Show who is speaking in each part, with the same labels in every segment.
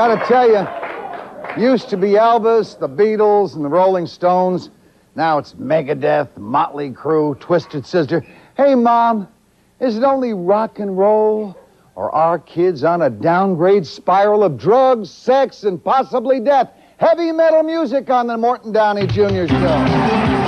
Speaker 1: Gotta tell you, used to be Elvis, the Beatles, and the Rolling Stones. Now it's Megadeth, Motley Crue, Twisted Sister. Hey, Mom, is it only rock and roll? Or are kids on a downgrade spiral of drugs, sex, and possibly death? Heavy metal music on the Morton Downey Jr. Show.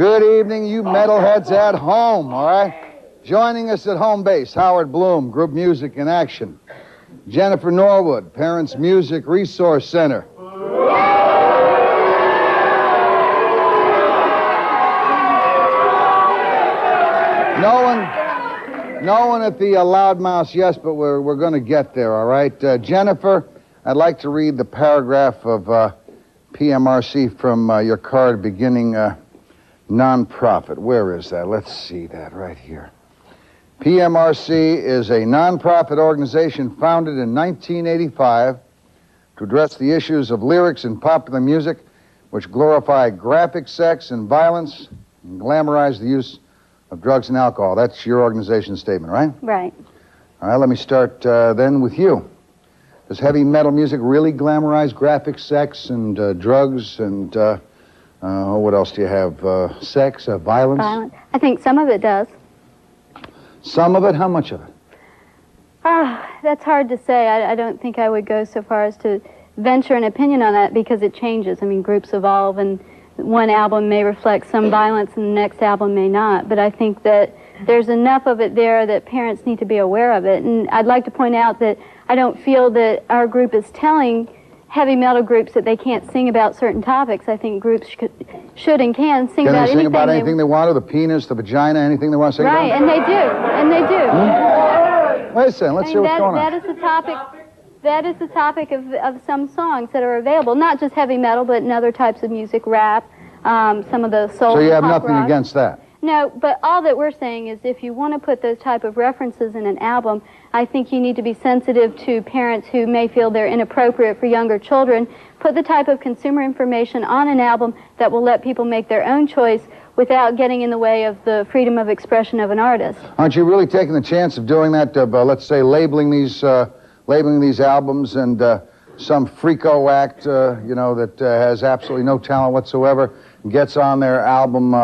Speaker 1: Good evening, you metalheads at home, all right? Joining us at home base, Howard Bloom, Group Music in Action. Jennifer Norwood, Parents Music Resource Center. No one, no one at the uh, loudmouth, yes, but we're, we're going to get there, all right? Uh, Jennifer, I'd like to read the paragraph of uh, PMRC from uh, your card beginning uh, nonprofit. Where is that? Let's see that right here. PMRC is a nonprofit organization founded in 1985 to address the issues of lyrics in popular music which glorify graphic sex and violence and glamorize the use of drugs and alcohol. That's your organization's statement, right?
Speaker 2: Right.
Speaker 1: All right, let me start uh, then with you. Does heavy metal music really glamorize graphic sex and uh, drugs and uh, uh, what else do you have? Uh, sex, uh, violence?
Speaker 2: Violent. I think some of it does.
Speaker 1: Some of it? How much of it?
Speaker 2: Ah, that's hard to say. I, I don't think I would go so far as to venture an opinion on that because it changes. I mean, groups evolve, and one album may reflect some violence, and the next album may not. But I think that there's enough of it there that parents need to be aware of it. And I'd like to point out that I don't feel that our group is telling heavy metal groups that they can't sing about certain topics. I think groups should, should and can sing
Speaker 1: Can
Speaker 2: about
Speaker 1: they sing
Speaker 2: anything.
Speaker 1: about
Speaker 2: they-
Speaker 1: anything they want to? The penis, the vagina, anything they want to sing
Speaker 2: Right,
Speaker 1: about?
Speaker 2: and they do, and they do.
Speaker 1: Wait a second, let's
Speaker 2: I mean,
Speaker 1: what's
Speaker 2: that,
Speaker 1: going on.
Speaker 2: That is the topic. That is the topic of, of some songs that are available, not just heavy metal, but in other types of music, rap, um, some of the soul.
Speaker 1: So you have nothing
Speaker 2: rock.
Speaker 1: against that?
Speaker 2: No, but all that we're saying is if you want to put those type of references in an album, I think you need to be sensitive to parents who may feel they're inappropriate for younger children. Put the type of consumer information on an album that will let people make their own choice without getting in the way of the freedom of expression of an artist.
Speaker 1: Aren't you really taking the chance of doing that? Of uh, let's say labeling these uh, labeling these albums and uh, some freako act, uh, you know, that uh, has absolutely no talent whatsoever gets on their album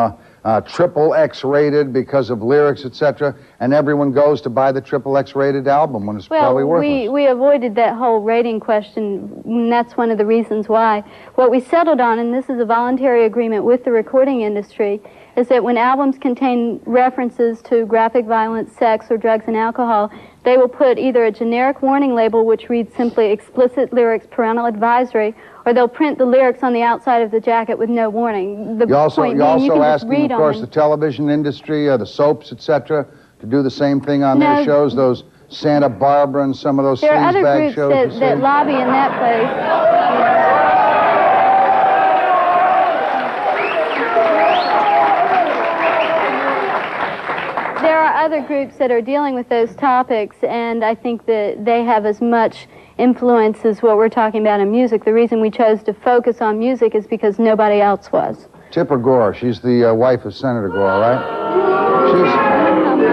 Speaker 1: uh, triple X rated because of lyrics, etc., and everyone goes to buy the triple X rated album when it's
Speaker 2: Well,
Speaker 1: probably worthless.
Speaker 2: we, we avoided that whole rating question, and that's one of the reasons why. What we settled on, and this is a voluntary agreement with the recording industry, is that when albums contain references to graphic violence, sex, or drugs and alcohol, they will put either a generic warning label which reads simply explicit lyrics parental advisory, or they'll print the lyrics on the outside of the jacket with no warning. The
Speaker 1: You also,
Speaker 2: point being, you
Speaker 1: also asking, of course,
Speaker 2: them.
Speaker 1: the television industry, uh, the soaps, etc., to do the same thing on
Speaker 2: No.
Speaker 1: their shows. Those Santa Barbara and some of those
Speaker 2: There are other groups
Speaker 1: shows.
Speaker 2: that, that lobby in that place. Other groups that are dealing with those topics, and I think that they have as much influence as what we're talking about in music. The reason we chose to focus on music is because nobody else was.
Speaker 1: Tipper Gore. She's the uh, wife of Senator Gore, right? She's.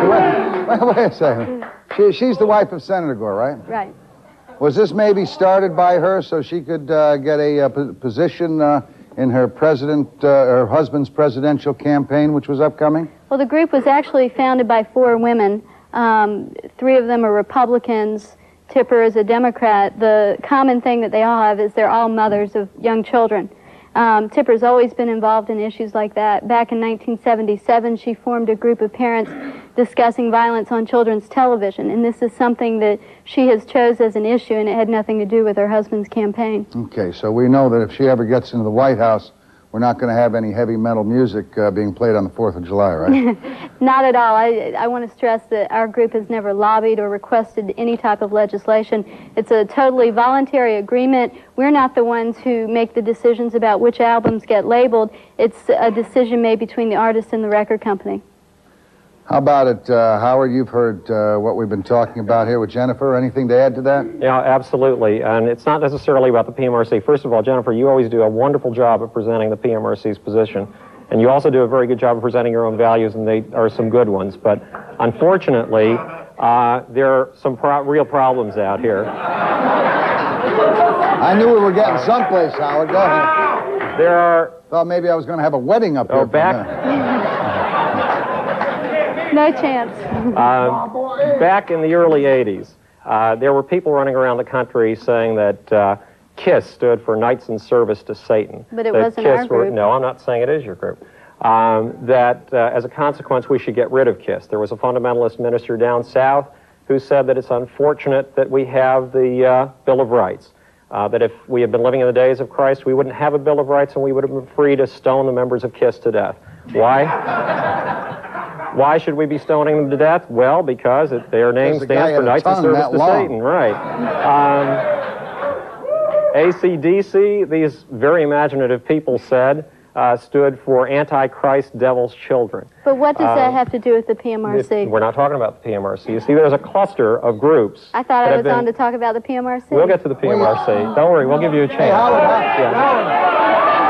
Speaker 1: Wait, wait, wait a second. She, she's the wife of Senator Gore, right?
Speaker 2: Right.
Speaker 1: Was this maybe started by her so she could uh, get a uh, position uh, in her president, uh, her husband's presidential campaign, which was upcoming?
Speaker 2: Well, the group was actually founded by four women. Um, three of them are Republicans. Tipper is a Democrat. The common thing that they all have is they're all mothers of young children. Um, Tipper's always been involved in issues like that. Back in 1977, she formed a group of parents discussing violence on children's television, and this is something that she has chose as an issue, and it had nothing to do with her husband's campaign.
Speaker 1: Okay, so we know that if she ever gets into the White House, we're not going to have any heavy metal music uh, being played on the 4th of July, right?
Speaker 2: Not at all. I, I want to stress that our group has never lobbied or requested any type of legislation. It's a totally voluntary agreement. We're not the ones who make the decisions about which albums get labeled. It's a decision made between the artist and the record company.
Speaker 1: How about it, uh, Howard? You've heard uh, what we've been talking about here with Jennifer. Anything to add to that?
Speaker 3: Yeah, absolutely. And it's not necessarily about the PMRC. First of all, Jennifer, you always do a wonderful job of presenting the PMRC's position. And you also do a very good job of presenting your own values, and they are some good ones. But unfortunately, uh, there are some pro- real problems out here.
Speaker 1: I knew we were getting someplace, Howard. Go ahead.
Speaker 3: There are.
Speaker 1: Thought maybe I was going to have a wedding up here.
Speaker 3: Oh,
Speaker 1: for a
Speaker 3: back.
Speaker 2: No chance.
Speaker 3: Uh, back in the early 80s, uh, there were people running around the country saying that uh, KISS stood for Knights in Service to Satan.
Speaker 2: But it
Speaker 3: That
Speaker 2: wasn't our
Speaker 3: KISS were-
Speaker 2: group.
Speaker 3: no, I'm not saying it is your group. Um, that uh, as a consequence, we should get rid of KISS. There was a fundamentalist minister down south who said that it's unfortunate that we have the uh, Bill of Rights. Uh, that if we had been living in the days of Christ, we wouldn't have a Bill of Rights and we would have been free to stone the members of KISS to death. Why? Why should we be stoning them to death? Well, because it, their name
Speaker 1: Because
Speaker 3: stands for
Speaker 1: a
Speaker 3: Knights in
Speaker 1: tongue
Speaker 3: Service to
Speaker 1: long.
Speaker 3: Satan, right? Um, ACDC, these very imaginative people said, uh, stood for Antichrist Devil's Children.
Speaker 2: But what does that
Speaker 3: Um,
Speaker 2: have to do with the
Speaker 3: This-
Speaker 2: PMRC?
Speaker 3: We're not talking about the PMRC. You see, there's a cluster of groups.
Speaker 2: I thought I was
Speaker 3: been-
Speaker 2: on to talk about the PMRC.
Speaker 3: We'll get to the PMRC. Don't worry, we'll give you a chance.
Speaker 1: Hey, Howard, Howard,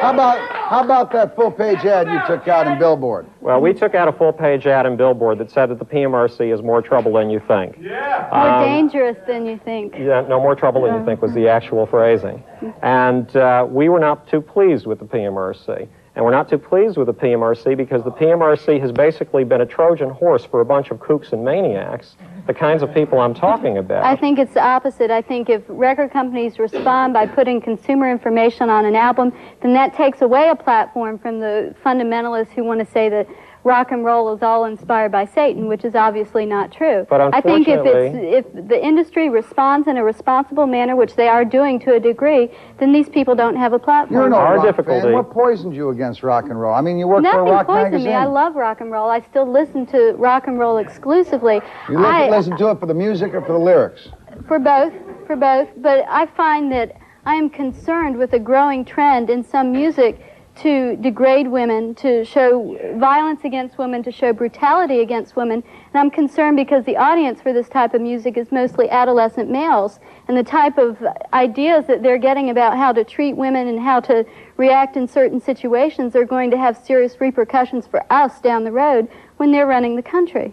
Speaker 1: How about how about that full page ad you took out in Billboard?
Speaker 3: Well, we took out a full-page ad in Billboard that said that the PMRC is more trouble than you think. Yeah.
Speaker 2: More dangerous than you think.
Speaker 3: Yeah, no more trouble than you think was the actual phrasing. And uh, we were not too pleased with the PMRC. And we're not too pleased with the PMRC because the PMRC has basically been a Trojan horse for a bunch of kooks and maniacs, the kinds of people I'm talking about.
Speaker 2: I think it's the opposite. I think if record companies respond by putting consumer information on an album, then that takes away a platform from the fundamentalists who want to say that rock and roll is all inspired by Satan, which is obviously not true.
Speaker 3: But unfortunately,
Speaker 2: I think if it's if the industry responds in a responsible manner, which they are doing to a degree, then these people don't have a platform.
Speaker 1: You're no
Speaker 3: Our
Speaker 1: rock
Speaker 3: difficulty-
Speaker 1: fan. What poisoned you against rock and roll? I mean, you work for a
Speaker 2: Nothing
Speaker 1: rock
Speaker 2: poisoned
Speaker 1: magazine.
Speaker 2: me. I love rock and roll. I still listen to rock and roll exclusively.
Speaker 1: you
Speaker 2: I,
Speaker 1: listen to it for the music or for the lyrics?
Speaker 2: For both, for both. But I find that I am concerned with a growing trend in some music to degrade women, to show violence against women, to show brutality against women. And I'm concerned because the audience for this type of music is mostly adolescent males. And the type of ideas that they're getting about how to treat women and how to react in certain situations are going to have serious repercussions for us down the road when they're running the country.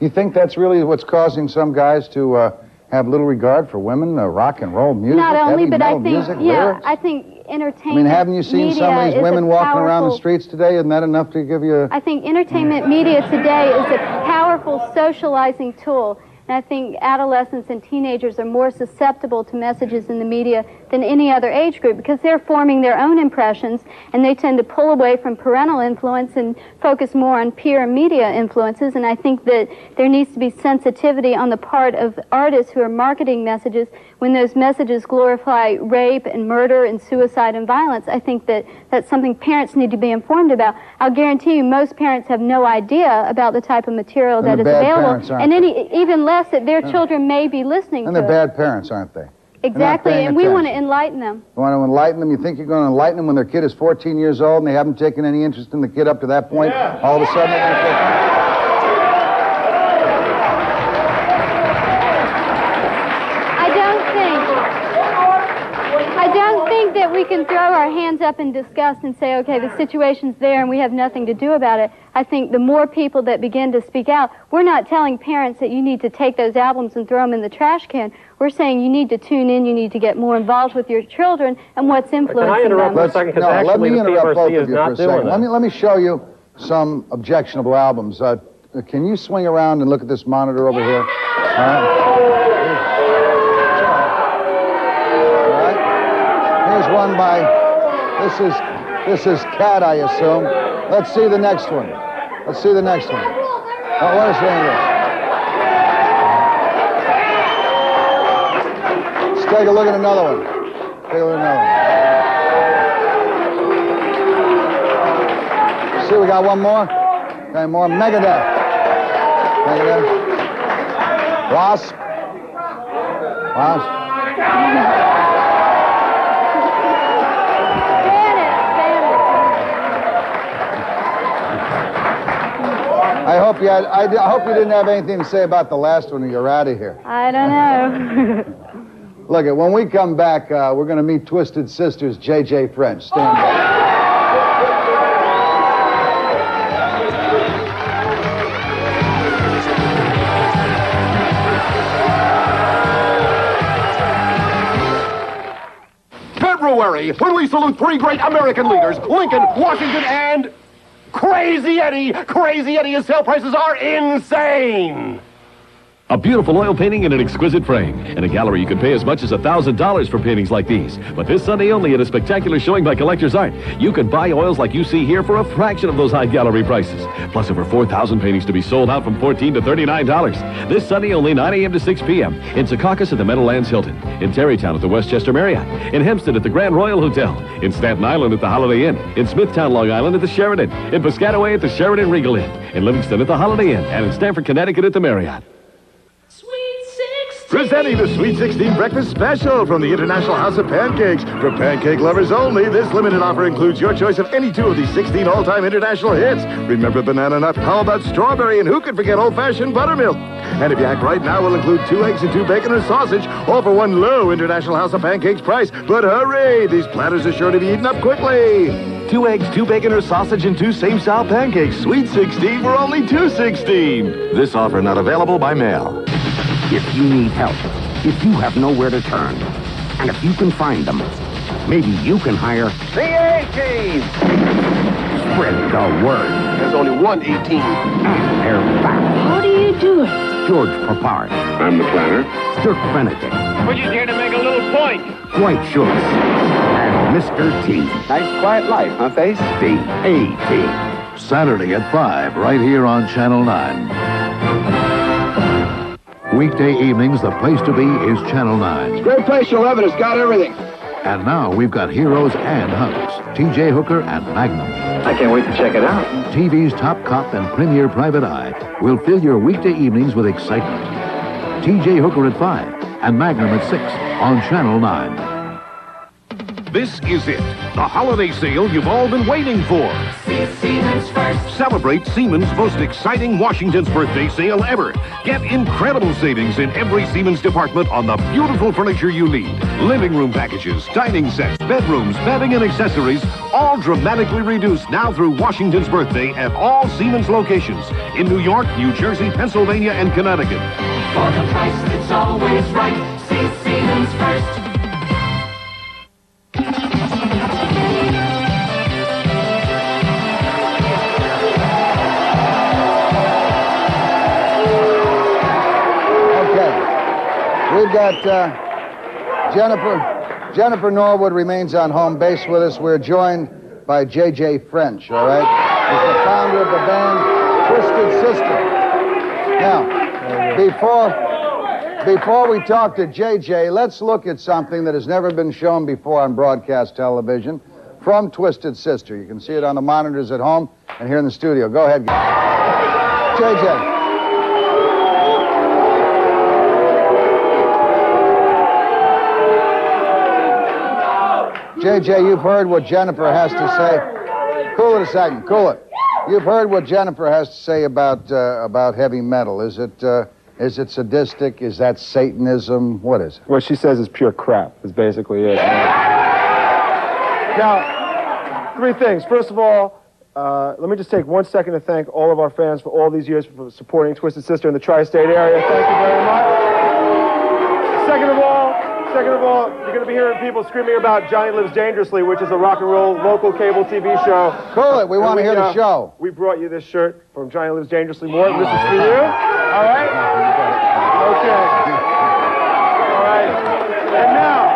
Speaker 1: You think that's really what's causing some guys to uh, have little regard for women, uh, rock and roll music,
Speaker 2: Not only, but I think,
Speaker 1: music,
Speaker 2: yeah,
Speaker 1: lyrics?
Speaker 2: I think
Speaker 1: I mean, haven't you seen some of these women walking around the streets today? Isn't that enough to give you a...
Speaker 2: I think entertainment media today is a powerful socializing tool. And I think adolescents and teenagers are more susceptible to messages in the media than any other age group because they're forming their own impressions and they tend to pull away from parental influence and focus more on peer and media influences. And I think that there needs to be sensitivity on the part of artists who are marketing messages when those messages glorify rape and murder and suicide and violence. I think that that's something parents need to be informed about. I'll guarantee you most parents have no idea about the type of material
Speaker 1: And
Speaker 2: that is available.
Speaker 1: parents, aren't
Speaker 2: and any, even less that their children may be listening
Speaker 1: And
Speaker 2: to
Speaker 1: And
Speaker 2: they're
Speaker 1: bad parents, aren't they?
Speaker 2: Exactly,
Speaker 1: paying
Speaker 2: and we want to enlighten them.
Speaker 1: You want to enlighten them? You think you're going to enlighten them when their kid is 14 years old and they haven't taken any interest in the kid up to that point? All of a sudden, they're going to take...
Speaker 2: I don't think. I don't think that we can throw our hands up in disgust and say, okay, the situation's there and we have nothing to do about it. I think the more people that begin to speak out, we're not telling parents that you need to take those albums and throw them in the trash can. We're saying you need to tune in, you need to get more involved with your children and what's influencing
Speaker 3: interrupt
Speaker 2: them.
Speaker 3: for a second? 'Cause
Speaker 1: no, let me
Speaker 3: the
Speaker 1: interrupt
Speaker 3: PMRC
Speaker 1: both of you
Speaker 3: not
Speaker 1: for a
Speaker 3: doing
Speaker 1: second.
Speaker 3: that.
Speaker 1: Let me, let me show you some objectionable albums. Uh, can you swing around and look at this monitor over here? All right. Here's one by, this is, this is Cat, I assume. Let's see the next one. Let's see the next one. Oh, what is English? Let's take a look at another one. Take a look at another one. See, we got one more. Okay, more Megadeth. Megadeth. Wasp. Wasp. I hope you had, I, I hope you didn't have anything to say about the last one. or You're out of here.
Speaker 2: I don't know.
Speaker 1: Look, it when we come back, uh, we're going to meet Twisted Sisters, J.J. French. Stand by.
Speaker 4: February, when we salute three great American leaders Lincoln, Washington, and Crazy Eddie. Crazy Eddie, his sale prices are insane.
Speaker 5: A beautiful oil painting in an exquisite frame. In a gallery, you can pay as much as $1,000 for paintings like these. But this Sunday only at a spectacular showing by Collector's Art, you can buy oils like you see here for a fraction of those high gallery prices. Plus over 4,000 paintings to be sold out from $14 to $39. This Sunday only 9 a.m. to 6 p.m. In Secaucus at the Meadowlands Hilton. In Tarrytown at the Westchester Marriott. In Hempstead at the Grand Royal Hotel. In Staten Island at the Holiday Inn. In Smithtown, Long Island at the Sheraton. In Piscataway at the Sheraton Regal Inn. In Livingston at the Holiday Inn. And in Stamford, Connecticut at the Marriott.
Speaker 6: Sweet 16.
Speaker 7: Presenting the Sweet 16 Breakfast Special from the International House of Pancakes. For pancake lovers only, this limited offer includes your choice of any two of these 16 all-time international hits. Remember banana nut? How about strawberry? And who could forget old-fashioned buttermilk? And if you act right now, we'll include two eggs and two bacon or sausage, all for one low International House of Pancakes price. But hooray! These platters are sure to be eaten up quickly. Two eggs, two bacon or sausage, and two same-style pancakes. Sweet 16 for only 216. This offer not available by mail.
Speaker 8: If you need help, if you have nowhere to turn, and if you can find them, maybe you can hire
Speaker 4: The A-Team.
Speaker 8: Spread the word.
Speaker 4: There's only one A-Team.
Speaker 8: And they're back.
Speaker 6: How do you do it?
Speaker 8: George Peppard.
Speaker 7: I'm the planner.
Speaker 8: Dirk Benedict.
Speaker 3: We're just here to make a little point.
Speaker 8: Dwight Schultz. And Mr. T.
Speaker 4: Nice quiet life, huh, Face?
Speaker 8: The A-Team.
Speaker 9: Saturday at 5, right here on Channel 9. Weekday evenings, the place to be is Channel 9.
Speaker 4: Great place, you'll love it. It's got everything.
Speaker 9: And now we've got heroes and hunks, TJ Hooker and Magnum.
Speaker 4: I can't wait to check it out.
Speaker 9: TV's top cop and premier private eye will fill your weekday evenings with excitement. TJ Hooker at 5 and Magnum at 6 on Channel 9.
Speaker 5: This is it. The holiday sale you've all been waiting for.
Speaker 6: See Seaman's first.
Speaker 5: Celebrate Seaman's' most exciting Washington's birthday sale ever. Get incredible savings in every Seaman's department on the beautiful furniture you need. Living room packages, dining sets, bedrooms, bedding, and accessories, all dramatically reduced now through Washington's birthday at all Seaman's locations in New York, New Jersey, Pennsylvania, and Connecticut.
Speaker 6: For the price that's always right. See Seaman's first.
Speaker 1: We've got uh, Jennifer. Jennifer Norwood remains on home base with us. We're joined by J.J. French, all right? He's the founder of the band Twisted Sister. Now, before, before we talk to J.J., let's look at something that has never been shown before on broadcast television from Twisted Sister. You can see it on the monitors at home and here in the studio. Go ahead. J.J. JJ, you've heard what Jennifer has to say. Cool it a second. Cool it. You've heard what Jennifer has to say about uh, about heavy metal. Is it uh, is it sadistic? Is that Satanism? What is it?
Speaker 10: What she says is pure crap, is basically it. Now, three things. First of all, uh, let me just take one second to thank all of our fans for all these years for supporting Twisted Sister in the tri-state area. Thank you very much. Second of all, second of all, going to be hearing people screaming about Johnny Lives Dangerously, which is a rock and roll local cable TV show.
Speaker 1: Cool it. We want to hear the
Speaker 10: uh,
Speaker 1: show.
Speaker 10: We brought you this shirt from Johnny Lives Dangerously. Morton, this is for you. All right? Okay. All right. And now,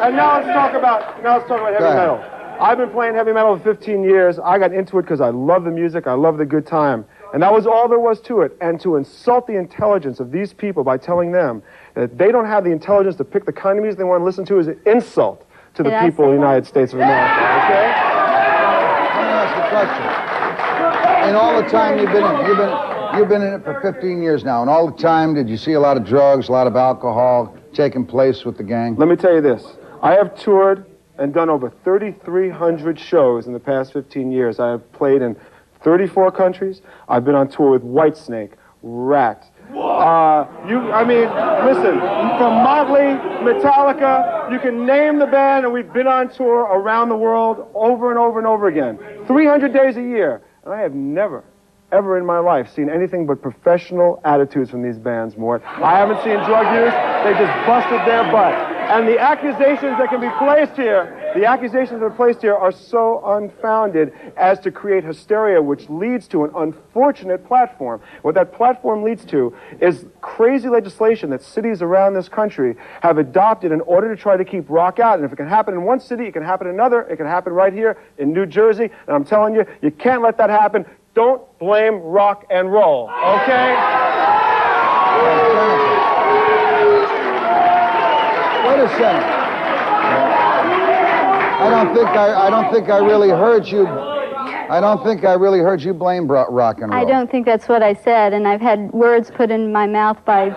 Speaker 10: right, now let's talk about now let's talk about heavy metal. I've been playing heavy metal for 15 years. I got into it because I love the music, I love the good time. And that was all there was to it. And to insult the intelligence of these people by telling them that they don't have the intelligence to pick the kind of music they want to listen to is an insult to the
Speaker 2: Did I
Speaker 10: people of the
Speaker 2: that?
Speaker 10: United States of America, okay?
Speaker 1: Let me ask you a question. In all the time you've been in, you've been, you've been in it for 15 years now, and all the time, did you see a lot of drugs, a lot of alcohol taking place with the gang?
Speaker 10: Let me tell you this. I have toured and done over 3,300 shows in the past 15 years. I have played in 34 countries. I've been on tour with Whitesnake, Ratt. Uh, you, I mean, listen, from Motley, Metallica, you can name the band, and we've been on tour around the world over and over and over again. 300 days a year. And I have never, ever in my life seen anything but professional attitudes from these bands, Mort. I haven't seen drug use. They just busted their butt. And the accusations that can be placed here, the accusations that are placed here are so unfounded as to create hysteria, which leads to an unfortunate platform. What that platform leads to is crazy legislation that cities around this country have adopted in order to try to keep rock out. And if it can happen in one city, it can happen in another. It can happen right here in New Jersey. And I'm telling you, you can't let that happen. Don't blame rock and roll, okay?
Speaker 1: A. I don't think I, I don't think I really heard you. I don't think I really heard you blame bro- rock and roll.
Speaker 2: I don't think that's what I said, and I've had words put in my mouth by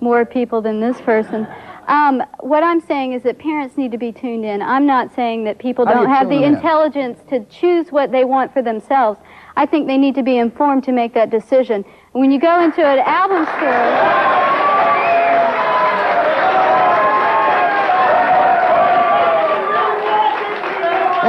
Speaker 2: more people than this person. Um, what I'm saying is that parents need to be tuned in. I'm not saying that people
Speaker 1: do
Speaker 2: don't have the
Speaker 1: in?
Speaker 2: intelligence to choose what they want for themselves. I think they need to be informed to make that decision. When you go into an album store,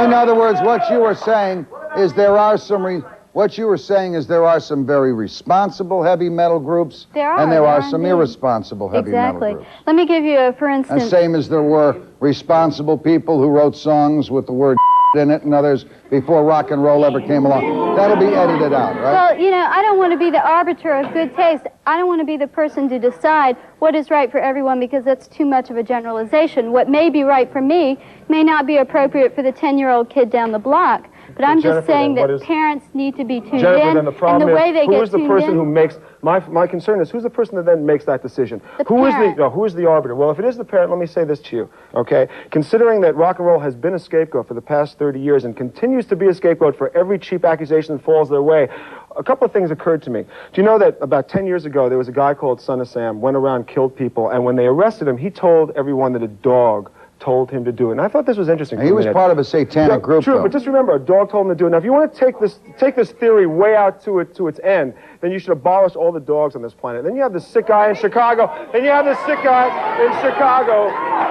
Speaker 1: In other words, what you were saying is there are some. Re- what you were saying is there are some very responsible heavy metal groups,
Speaker 2: There
Speaker 1: and there
Speaker 2: there
Speaker 1: are
Speaker 2: are
Speaker 1: some
Speaker 2: indeed.
Speaker 1: irresponsible heavy
Speaker 2: exactly.
Speaker 1: metal groups. Exactly.
Speaker 2: Let me give you a, for instance, And
Speaker 1: same as there were responsible people who wrote songs with the word in it and others before rock and roll ever came along. That'll be edited out, right?
Speaker 2: Well, you know, I don't want to be the arbiter of good taste. I don't want to be the person to decide what is right for everyone because that's too much of a generalization. What may be right for me may not be appropriate for the 10 year old kid down the block. But I'm
Speaker 10: Jennifer,
Speaker 2: just saying that
Speaker 10: is-
Speaker 2: parents need to be tuned
Speaker 10: Jennifer,
Speaker 2: in.
Speaker 10: then the problem
Speaker 2: and the way they
Speaker 10: who
Speaker 2: get
Speaker 10: is the person
Speaker 2: in,
Speaker 10: who makes my my concern is who's the person that then makes that decision?
Speaker 2: The
Speaker 10: Who is the no, who is the arbiter? Well, if it is the parent, let me say this to you, okay? Considering that rock and roll has been a scapegoat for the past 30 years and continues to be a scapegoat for every cheap accusation that falls their way, a couple of things occurred to me. Do you know that about 10 years ago there was a guy called Son of Sam went around killed people, and when they arrested him, he told everyone that a dog told him to do it. And I thought this was interesting.
Speaker 1: he was
Speaker 10: minute.
Speaker 1: part of a satanic
Speaker 10: Yeah,
Speaker 1: group,
Speaker 10: True,
Speaker 1: though.
Speaker 10: but just remember, a dog told him to do it. Now, if you want to take this take this theory way out to it to its end, then you should abolish all the dogs on this planet. Then you have the sick guy in Chicago. Then you have the sick guy in Chicago.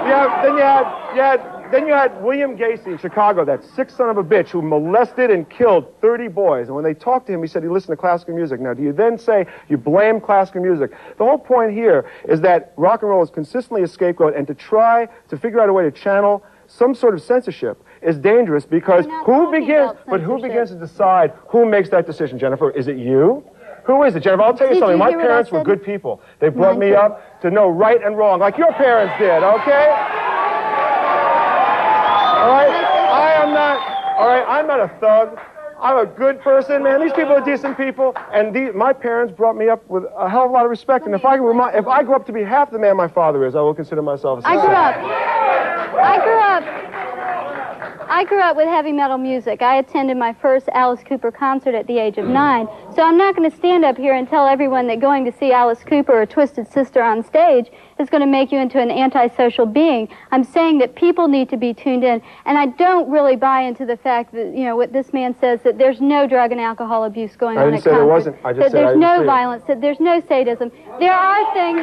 Speaker 10: You have then you had you had then you had William Gacy in Chicago, that sick son of a bitch who molested and killed 30 boys. And when they talked to him, he said he listened to classical music. Now, do you then say you blame classical music? The whole point here is that rock and roll is consistently a scapegoat, and to try to figure out a way to channel some sort of censorship is dangerous because who begins but who begins to decide who makes that decision jennifer is it you who is it jennifer i'll tell you
Speaker 2: Did
Speaker 10: something
Speaker 2: you
Speaker 10: my
Speaker 2: hear what I
Speaker 10: parents were good people they brought
Speaker 2: Mine
Speaker 10: me
Speaker 2: too.
Speaker 10: up to know right and wrong like your parents did okay all right i am not all right i'm not a thug I'm a good person, man. These people are decent people, and the, my parents brought me up with a hell of a lot of respect. And if I remind, if I grow up to be half the man my father is, I will consider myself a
Speaker 2: I grew up. I grew up. I grew up with heavy metal music. I attended my first Alice Cooper concert at the age of nine. So I'm not going to stand up here and tell everyone that going to see Alice Cooper or Twisted Sister on stage is going to make you into an antisocial being. I'm saying that people need to be tuned in. And I don't really buy into the fact that, you know, what this man says, that there's no drug and alcohol abuse going
Speaker 10: I
Speaker 2: on
Speaker 10: didn't
Speaker 2: at
Speaker 10: say there wasn't. I just
Speaker 2: that
Speaker 10: said
Speaker 2: there's
Speaker 10: didn't
Speaker 2: no
Speaker 10: see it.
Speaker 2: violence, that there's no sadism. There are things...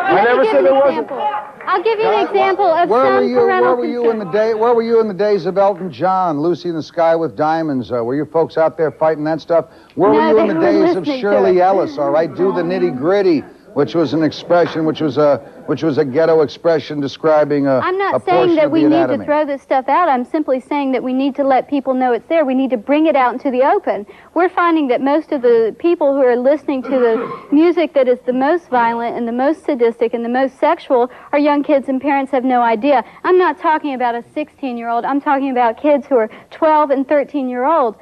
Speaker 10: I
Speaker 2: Let me
Speaker 10: never
Speaker 2: give
Speaker 10: said
Speaker 2: an
Speaker 10: there wasn't.
Speaker 2: example. I'll give you an example of
Speaker 1: where
Speaker 2: some
Speaker 1: were you?
Speaker 2: parental
Speaker 1: Where were you in the day? Where were you in the days of Elton John, Lucy in the Sky with Diamonds? Uh, were you folks out there fighting that stuff? Where
Speaker 2: No,
Speaker 1: were you in the days of Shirley. Ellis? All right, do the nitty gritty. Which was an expression, which was a which was a ghetto expression describing a.
Speaker 2: I'm not
Speaker 1: portion
Speaker 2: saying that we need to throw this stuff out. I'm simply saying that we need to let people know it's there. We need to bring it out into the open. We're finding that most of the people who are listening to the music that is the most violent and the most sadistic and the most sexual are young kids, and parents have no idea. I'm not talking about a 16 year old, I'm talking about kids who are 12 and 13 year old.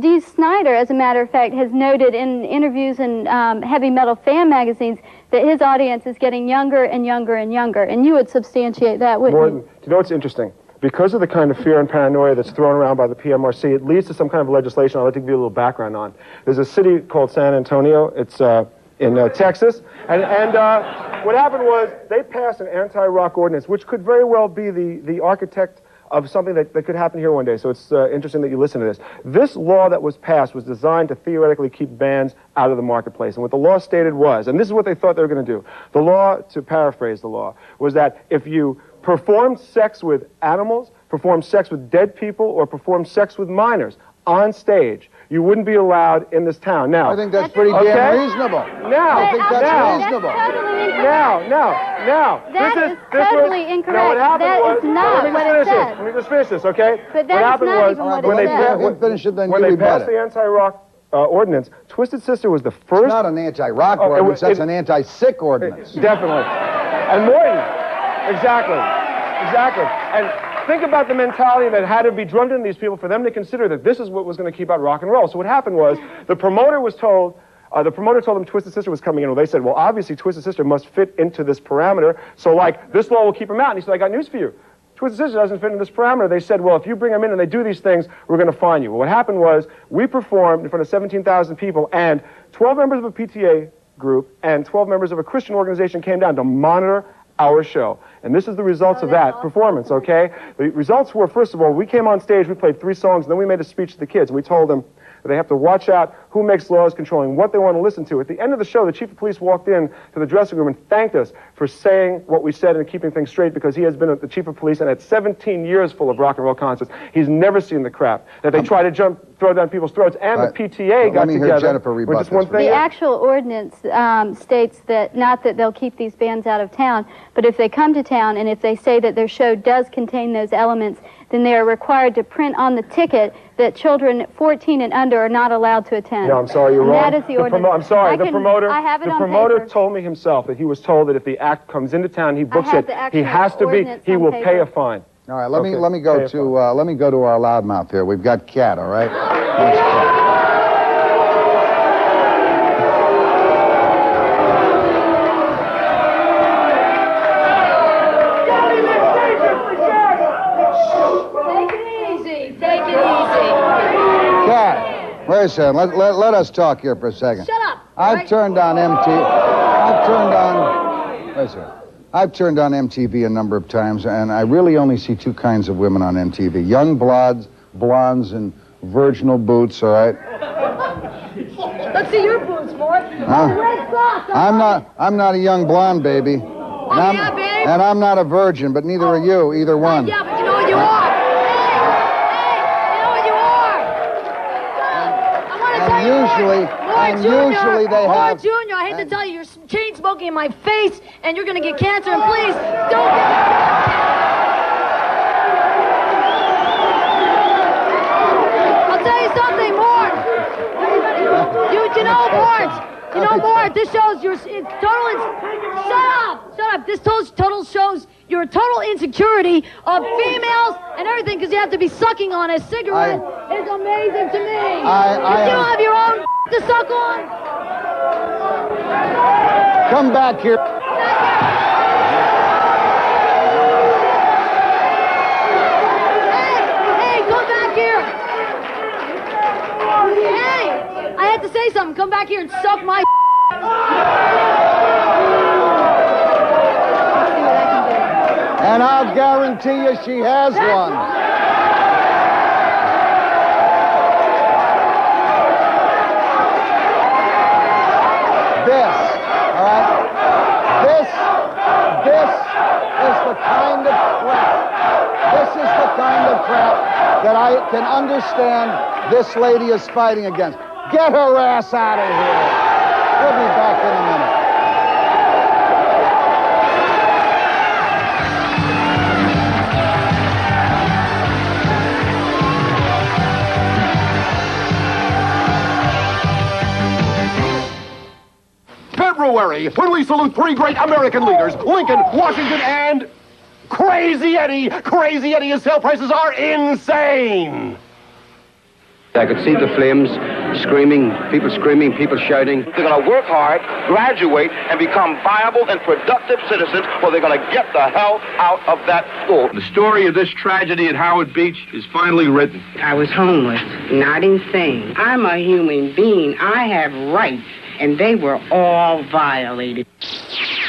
Speaker 2: Dee Snider, as a matter of fact, has noted in interviews in um, heavy metal fan magazines that his audience is getting younger and younger and younger. And you would substantiate that, wouldn't
Speaker 10: Morton,
Speaker 2: you?
Speaker 10: do you know what's interesting? Because of the kind of fear and paranoia that's thrown around by the PMRC, it leads to some kind of legislation I'd like to give you a little background on. There's a city called San Antonio. It's uh, in uh, Texas. And, and uh, what happened was they passed an anti-rock ordinance, which could very well be the, the architect of something that, that could happen here one day. So it's uh, interesting that you listen to this. This law that was passed was designed to theoretically keep bands out of the marketplace. And what the law stated was, and this is what they thought they were going to do. The law, to paraphrase the law, was that if you performed sex with animals, performed sex with dead people, or performed sex with minors on stage, you wouldn't be allowed in this town. Now,
Speaker 1: I think that's pretty
Speaker 10: Okay.
Speaker 1: damn reasonable.
Speaker 10: now,
Speaker 1: I think that's
Speaker 10: now,
Speaker 1: reasonable.
Speaker 2: totally incorrect.
Speaker 10: now, now, now.
Speaker 2: That
Speaker 10: this
Speaker 2: is
Speaker 10: is, this
Speaker 2: totally
Speaker 10: was,
Speaker 2: incorrect.
Speaker 10: No, what happened
Speaker 2: That
Speaker 10: was,
Speaker 2: is not
Speaker 10: let me
Speaker 2: what it
Speaker 10: finish
Speaker 2: said.
Speaker 10: this. Let me just finish this, okay?
Speaker 2: But that
Speaker 10: what
Speaker 2: is
Speaker 10: happened
Speaker 2: not
Speaker 10: was,
Speaker 2: even what
Speaker 10: when
Speaker 2: it
Speaker 10: they,
Speaker 2: said.
Speaker 10: pa-
Speaker 1: finish it, then
Speaker 10: when
Speaker 1: you
Speaker 10: they
Speaker 1: rebut
Speaker 10: passed the anti-rock uh, ordinance, Twisted Sister was the first.
Speaker 1: It's not an anti-rock
Speaker 10: Oh,
Speaker 1: ordinance.
Speaker 10: was-
Speaker 1: That's
Speaker 10: it-
Speaker 1: an anti-sick ordinance.
Speaker 10: Definitely. And Morton, exactly, exactly. And think about the mentality that had to be drummed into these people for them to consider that this is what was going to keep out rock and roll. So what happened was the promoter was told. Uh, the promoter told them Twisted Sister was coming in. Well, they said, well, obviously Twisted Sister must fit into this parameter. So, like, this law will keep them out. And he said, I got news for you. Twisted Sister doesn't fit in this parameter. They said, well, if you bring them in and they do these things, we're going to fine you. Well, what happened was we performed in front of 17,000 people, and 12 members of a PTA group and 12 members of a Christian organization came down to monitor our show. And this is the results of that performance, okay? The results were, first of all, we came on stage, we played three songs, and then we made a speech to the kids, and we told them they have to watch out who makes laws controlling what they want to listen to. At the end of the show, the chief of police walked in to the dressing room and thanked us for saying what we said and keeping things straight because he has been the chief of police and had 17 years full of rock and roll concerts. He's never seen the crap that they try to jump, throw down people's throats, and
Speaker 1: Um, All
Speaker 10: the
Speaker 1: right.
Speaker 10: PTA
Speaker 1: Let
Speaker 10: got
Speaker 1: me hear. Jennifer rebut
Speaker 10: just one
Speaker 1: this.
Speaker 10: thing.
Speaker 2: The actual ordinance um, states that not that they'll keep these bands out of town, but if they come to town and if they say that their show does contain those elements, then they are required to print on the ticket that children 14 and under are not allowed to attend.
Speaker 10: No, I'm sorry, you're
Speaker 2: And
Speaker 10: wrong.
Speaker 2: That is the,
Speaker 10: promo-
Speaker 2: ordinance.
Speaker 10: I'm sorry,
Speaker 2: I
Speaker 10: the
Speaker 2: can-
Speaker 10: promoter.
Speaker 2: I have it
Speaker 10: the
Speaker 2: on
Speaker 10: promoter
Speaker 2: paper.
Speaker 10: told me himself that he was told that if the act comes into town, he books it. He has to be. He
Speaker 2: on
Speaker 10: will pay a fine.
Speaker 1: All right, let me let me go to uh, let me go to our loudmouth here. We've got Cat. All right. Cat. Wait a second. Let, let, let us talk here for a second.
Speaker 11: Shut up.
Speaker 1: I've
Speaker 11: right?
Speaker 1: turned on MT. I've turned on. Wait a second. I've turned on MTV a number of times, and I really only see two kinds of women on MTV: young blondes, blondes, and virginal boots. All right.
Speaker 11: Let's see your boots, Mort.
Speaker 1: Huh?
Speaker 11: Red socks.
Speaker 1: I'm not. I'm not a young blonde, baby. Oh, and I'm,
Speaker 11: yeah, babe?
Speaker 1: and I'm not a virgin, but neither are you. Either one.
Speaker 11: Oh, yeah, but you know what you are. Hey, hey, you know what you are. I want to
Speaker 1: And
Speaker 11: tell you,
Speaker 1: usually-
Speaker 11: Mort,
Speaker 1: and
Speaker 11: Jr.,
Speaker 1: usually they
Speaker 11: Mort
Speaker 1: have-
Speaker 11: Jr., I hate to tell you, you're chain smoking in my face, and you're going to get cancer, and please, don't get I'll tell you something, Mort. You, you know, Mort. You know, Mort. This shows your total. Ins- shut up! Shut up! This total, total shows your total insecurity of females and everything because you have to be sucking on a cigarette. it's amazing to me.
Speaker 1: I- I
Speaker 11: if you don't have your own to suck on,
Speaker 1: Come back here.
Speaker 11: hey, hey, come back here. Had to say something. Come back here and suck my.
Speaker 1: And I'll guarantee you she has one. This, all right? This, this is the kind of crap. This is the kind of crap that I can understand this lady is fighting against. Get her ass out of here. We'll be back in a minute.
Speaker 4: February, when we salute three great American leaders, Lincoln, Washington, and Crazy Eddie. Crazy Eddie, his sale prices are insane.
Speaker 8: I could see the flames screaming, people screaming, people shouting. They're going to work hard, graduate, and become viable and productive citizens, or they're going to get the hell out of that school.
Speaker 12: The story of this tragedy at Howard Beach is finally written.
Speaker 13: I was homeless, not insane. I'm a human being. I have rights, and they were all violated.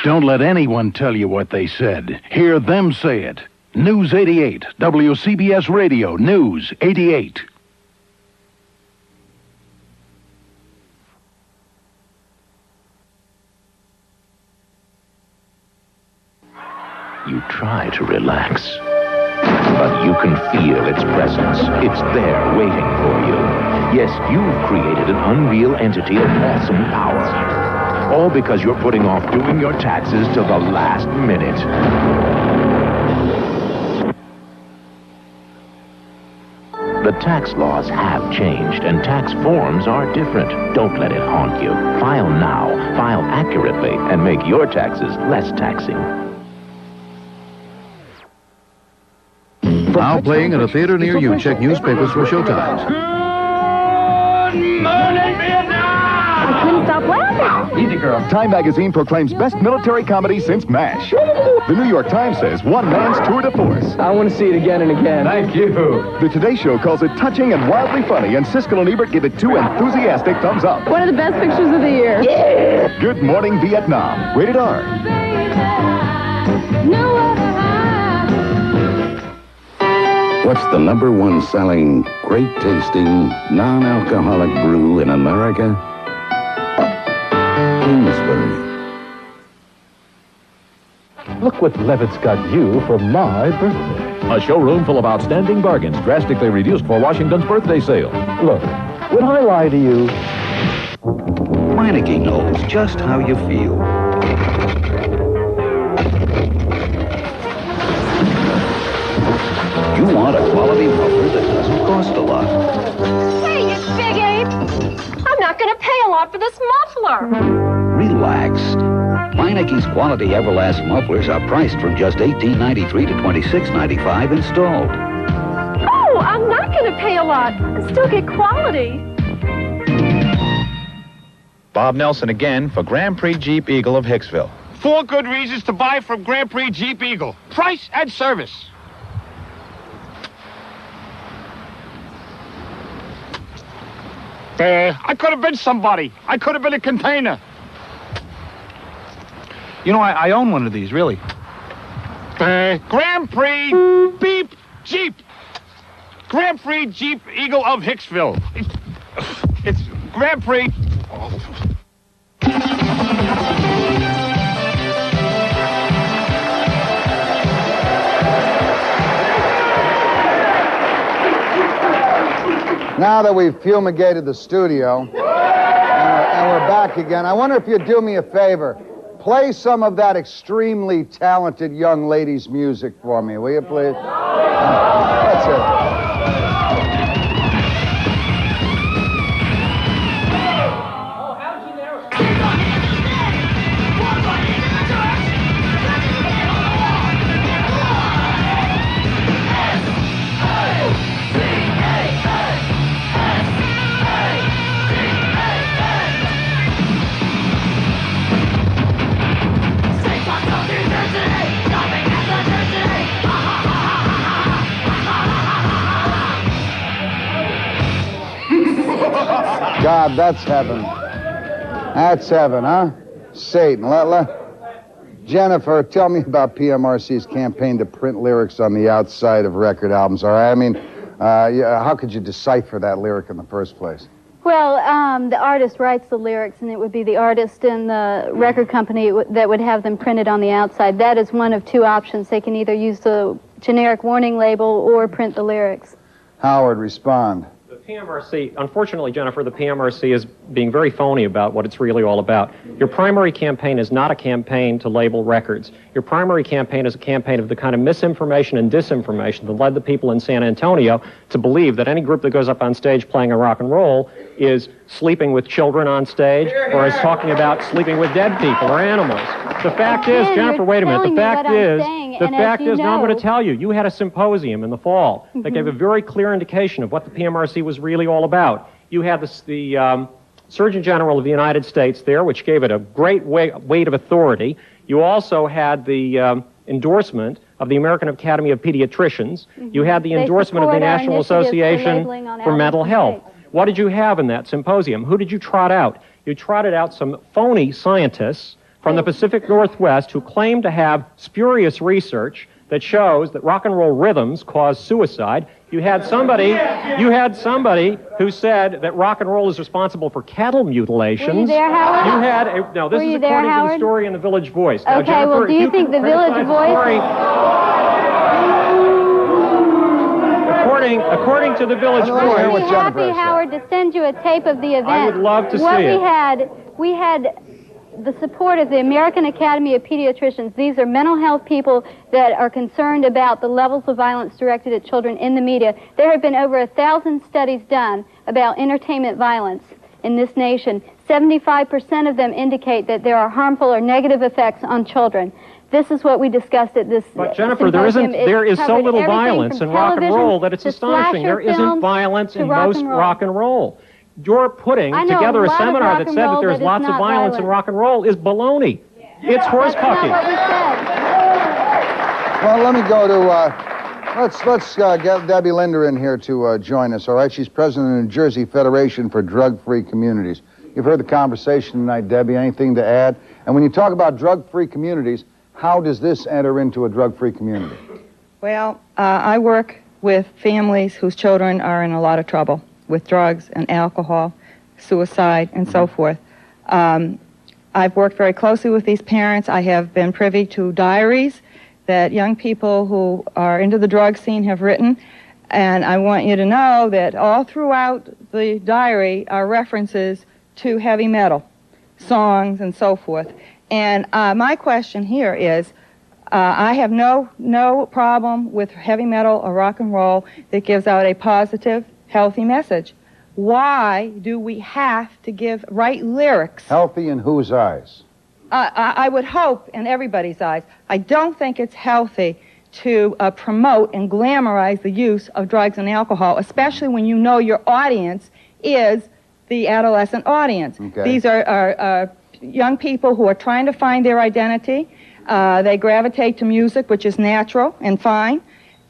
Speaker 14: Don't let anyone tell you what they said. Hear them say it. News 88, WCBS Radio, News 88.
Speaker 15: You try to relax, but you can feel its presence. It's there waiting for you. Yes, you've created an unreal entity of awesome power. All because you're putting off doing your taxes till the last minute. The tax laws have changed, and tax forms are different. Don't let it haunt you. File now, file accurately, and make your taxes less taxing.
Speaker 9: Now playing at a theater near you. Check newspapers for showtimes. Good morning, Vietnam!
Speaker 16: I couldn't stop laughing.
Speaker 17: Easy, girl. Time magazine proclaims best military comedy since MASH. The New York Times says one man's tour de force.
Speaker 10: I want to see it again and again.
Speaker 17: Thank you. The Today Show calls it touching and wildly funny, and Siskel and Ebert give it two enthusiastic thumbs up.
Speaker 16: One of the best pictures of the year. Yeah.
Speaker 17: Good Morning Vietnam. Rated R.
Speaker 18: What's the number one selling, great tasting, non alcoholic brew in America? Kingsbury.
Speaker 5: Look what Levitz got you for my birthday. A showroom full of outstanding bargains, drastically reduced for Washington's birthday sale. Look, would I lie to you?
Speaker 18: Meineke knows just how you feel. You want a quality muffler that doesn't cost a lot.
Speaker 19: Hey, you big ape! I'm not gonna pay a lot for this muffler.
Speaker 18: Relax. Meineke's quality Everlast mufflers are priced from just $18.93 to $26.95 installed.
Speaker 19: Oh, I'm not gonna pay a lot and still get quality.
Speaker 20: Bob Nelson again for Grand Prix Jeep Eagle of Hicksville.
Speaker 21: Four good reasons to buy from Grand Prix Jeep Eagle. Price and service. Uh, I could have been somebody. I could have been a container.
Speaker 20: You know, I, I own one of these, really.
Speaker 21: Uh, Grand Prix Beep Jeep. Grand Prix Jeep Eagle of Hicksville. It's, it's Grand Prix.
Speaker 1: Now that we've fumigated the studio and we're, and we're back again, I wonder if you'd do me a favor. Play some of that extremely talented young lady's music for me, will you please? That's it. God, that's heaven. That's heaven, huh? Satan. Let, let. Jennifer, tell me about PMRC's campaign to print lyrics on the outside of record albums, all right? I mean, uh, yeah, how could you decipher that lyric in the first place?
Speaker 2: Well, um, the artist writes the lyrics, and it would be the artist and the record company w- that would have them printed on the outside. That is one of two options. They can either use the generic warning label or print the lyrics.
Speaker 1: Howard, respond.
Speaker 3: PMRC, unfortunately, Jennifer, the PMRC is being very phony about what it's really all about. Your primary campaign is not a campaign to label records. Your primary campaign is a campaign of the kind of misinformation and disinformation that led the people in San Antonio to believe that any group that goes up on stage playing a rock and roll is sleeping with children on stage or is talking about sleeping with dead people or animals. The fact is, Jennifer, wait a minute. The fact is, the fact is, now I'm going to tell you, you had a symposium in the fall that
Speaker 2: Mm-hmm.
Speaker 3: gave a very clear indication of what the PMRC was really all about. You had this, the um, Surgeon General of the United States there, which gave it a great weight, weight of authority. You also had the um, endorsement of the American Academy of Pediatricians. You had the
Speaker 2: Mm-hmm. They
Speaker 3: endorsement of the National
Speaker 2: initiatives for
Speaker 3: Association for Mental Health. What did you have in that symposium? Who did you trot out? You trotted out some phony scientists from the Pacific Northwest who claim to have spurious research that shows that rock and roll rhythms cause suicide. You had somebody, you had somebody who said that rock and roll is responsible for cattle mutilations.
Speaker 2: Were you there, Howard?
Speaker 3: You had a, no. This
Speaker 2: Were
Speaker 3: is
Speaker 2: you there,
Speaker 3: according to the story in the Village Voice. Now,
Speaker 2: Okay, well, do
Speaker 3: if
Speaker 2: you think the Village Voice-
Speaker 3: story- According, according to the Village
Speaker 2: I'd be happy, Howard, to send you a tape of the event.
Speaker 3: I would love to
Speaker 2: what
Speaker 3: see
Speaker 2: we
Speaker 3: it.
Speaker 2: had, we had the support of the American Academy of Pediatricians. These are mental health people that are concerned about the levels of violence directed at children in the media. There have been over a thousand studies done about entertainment violence in this nation. 75% of them indicate that there are harmful or negative effects on children. This is what we discussed at this
Speaker 3: But Jennifer, there
Speaker 2: symposium.
Speaker 3: isn't.
Speaker 2: It
Speaker 3: There is so little violence in rock and roll that it's astonishing. There
Speaker 2: slasher
Speaker 3: isn't violence in
Speaker 2: rock
Speaker 3: most
Speaker 2: and roll.
Speaker 3: rock and roll. You're putting
Speaker 2: know
Speaker 3: together
Speaker 2: a
Speaker 3: a, seminar that said that there's
Speaker 2: but
Speaker 3: lots of
Speaker 2: not
Speaker 3: violence in rock and roll is baloney. It's horse
Speaker 2: That's not
Speaker 3: pucky.
Speaker 2: what we said.
Speaker 1: Well, let me go to. Uh, let's let's uh, get Debbie Linder in here to uh, join us. All right, she's president of the New Jersey Federation for Drug-Free Communities. You've heard the conversation tonight, Debbie. Anything to add? And when you talk about drug-free communities, how does this enter into a drug-free community?
Speaker 22: Well, uh, I work with families whose children are in a lot of trouble with drugs and alcohol, suicide, and so forth. Um, I've worked very closely with these parents. I have been privy to diaries that young people who are into the drug scene have written. And I want you to know that all throughout the diary are references to heavy metal, songs, and so forth. And uh, my question here is uh, I have no, no problem with heavy metal or rock and roll that gives out a positive, healthy message. Why do we have to give right lyrics?
Speaker 1: Healthy in whose eyes?
Speaker 22: Uh, I, I would hope in everybody's eyes. I don't think it's healthy to uh, promote and glamorize the use of drugs and alcohol, especially when you know your audience is the adolescent audience.
Speaker 23: Okay.
Speaker 22: These are, are uh, young people who are trying to find their identity. Uh, they gravitate to music, which is natural and fine.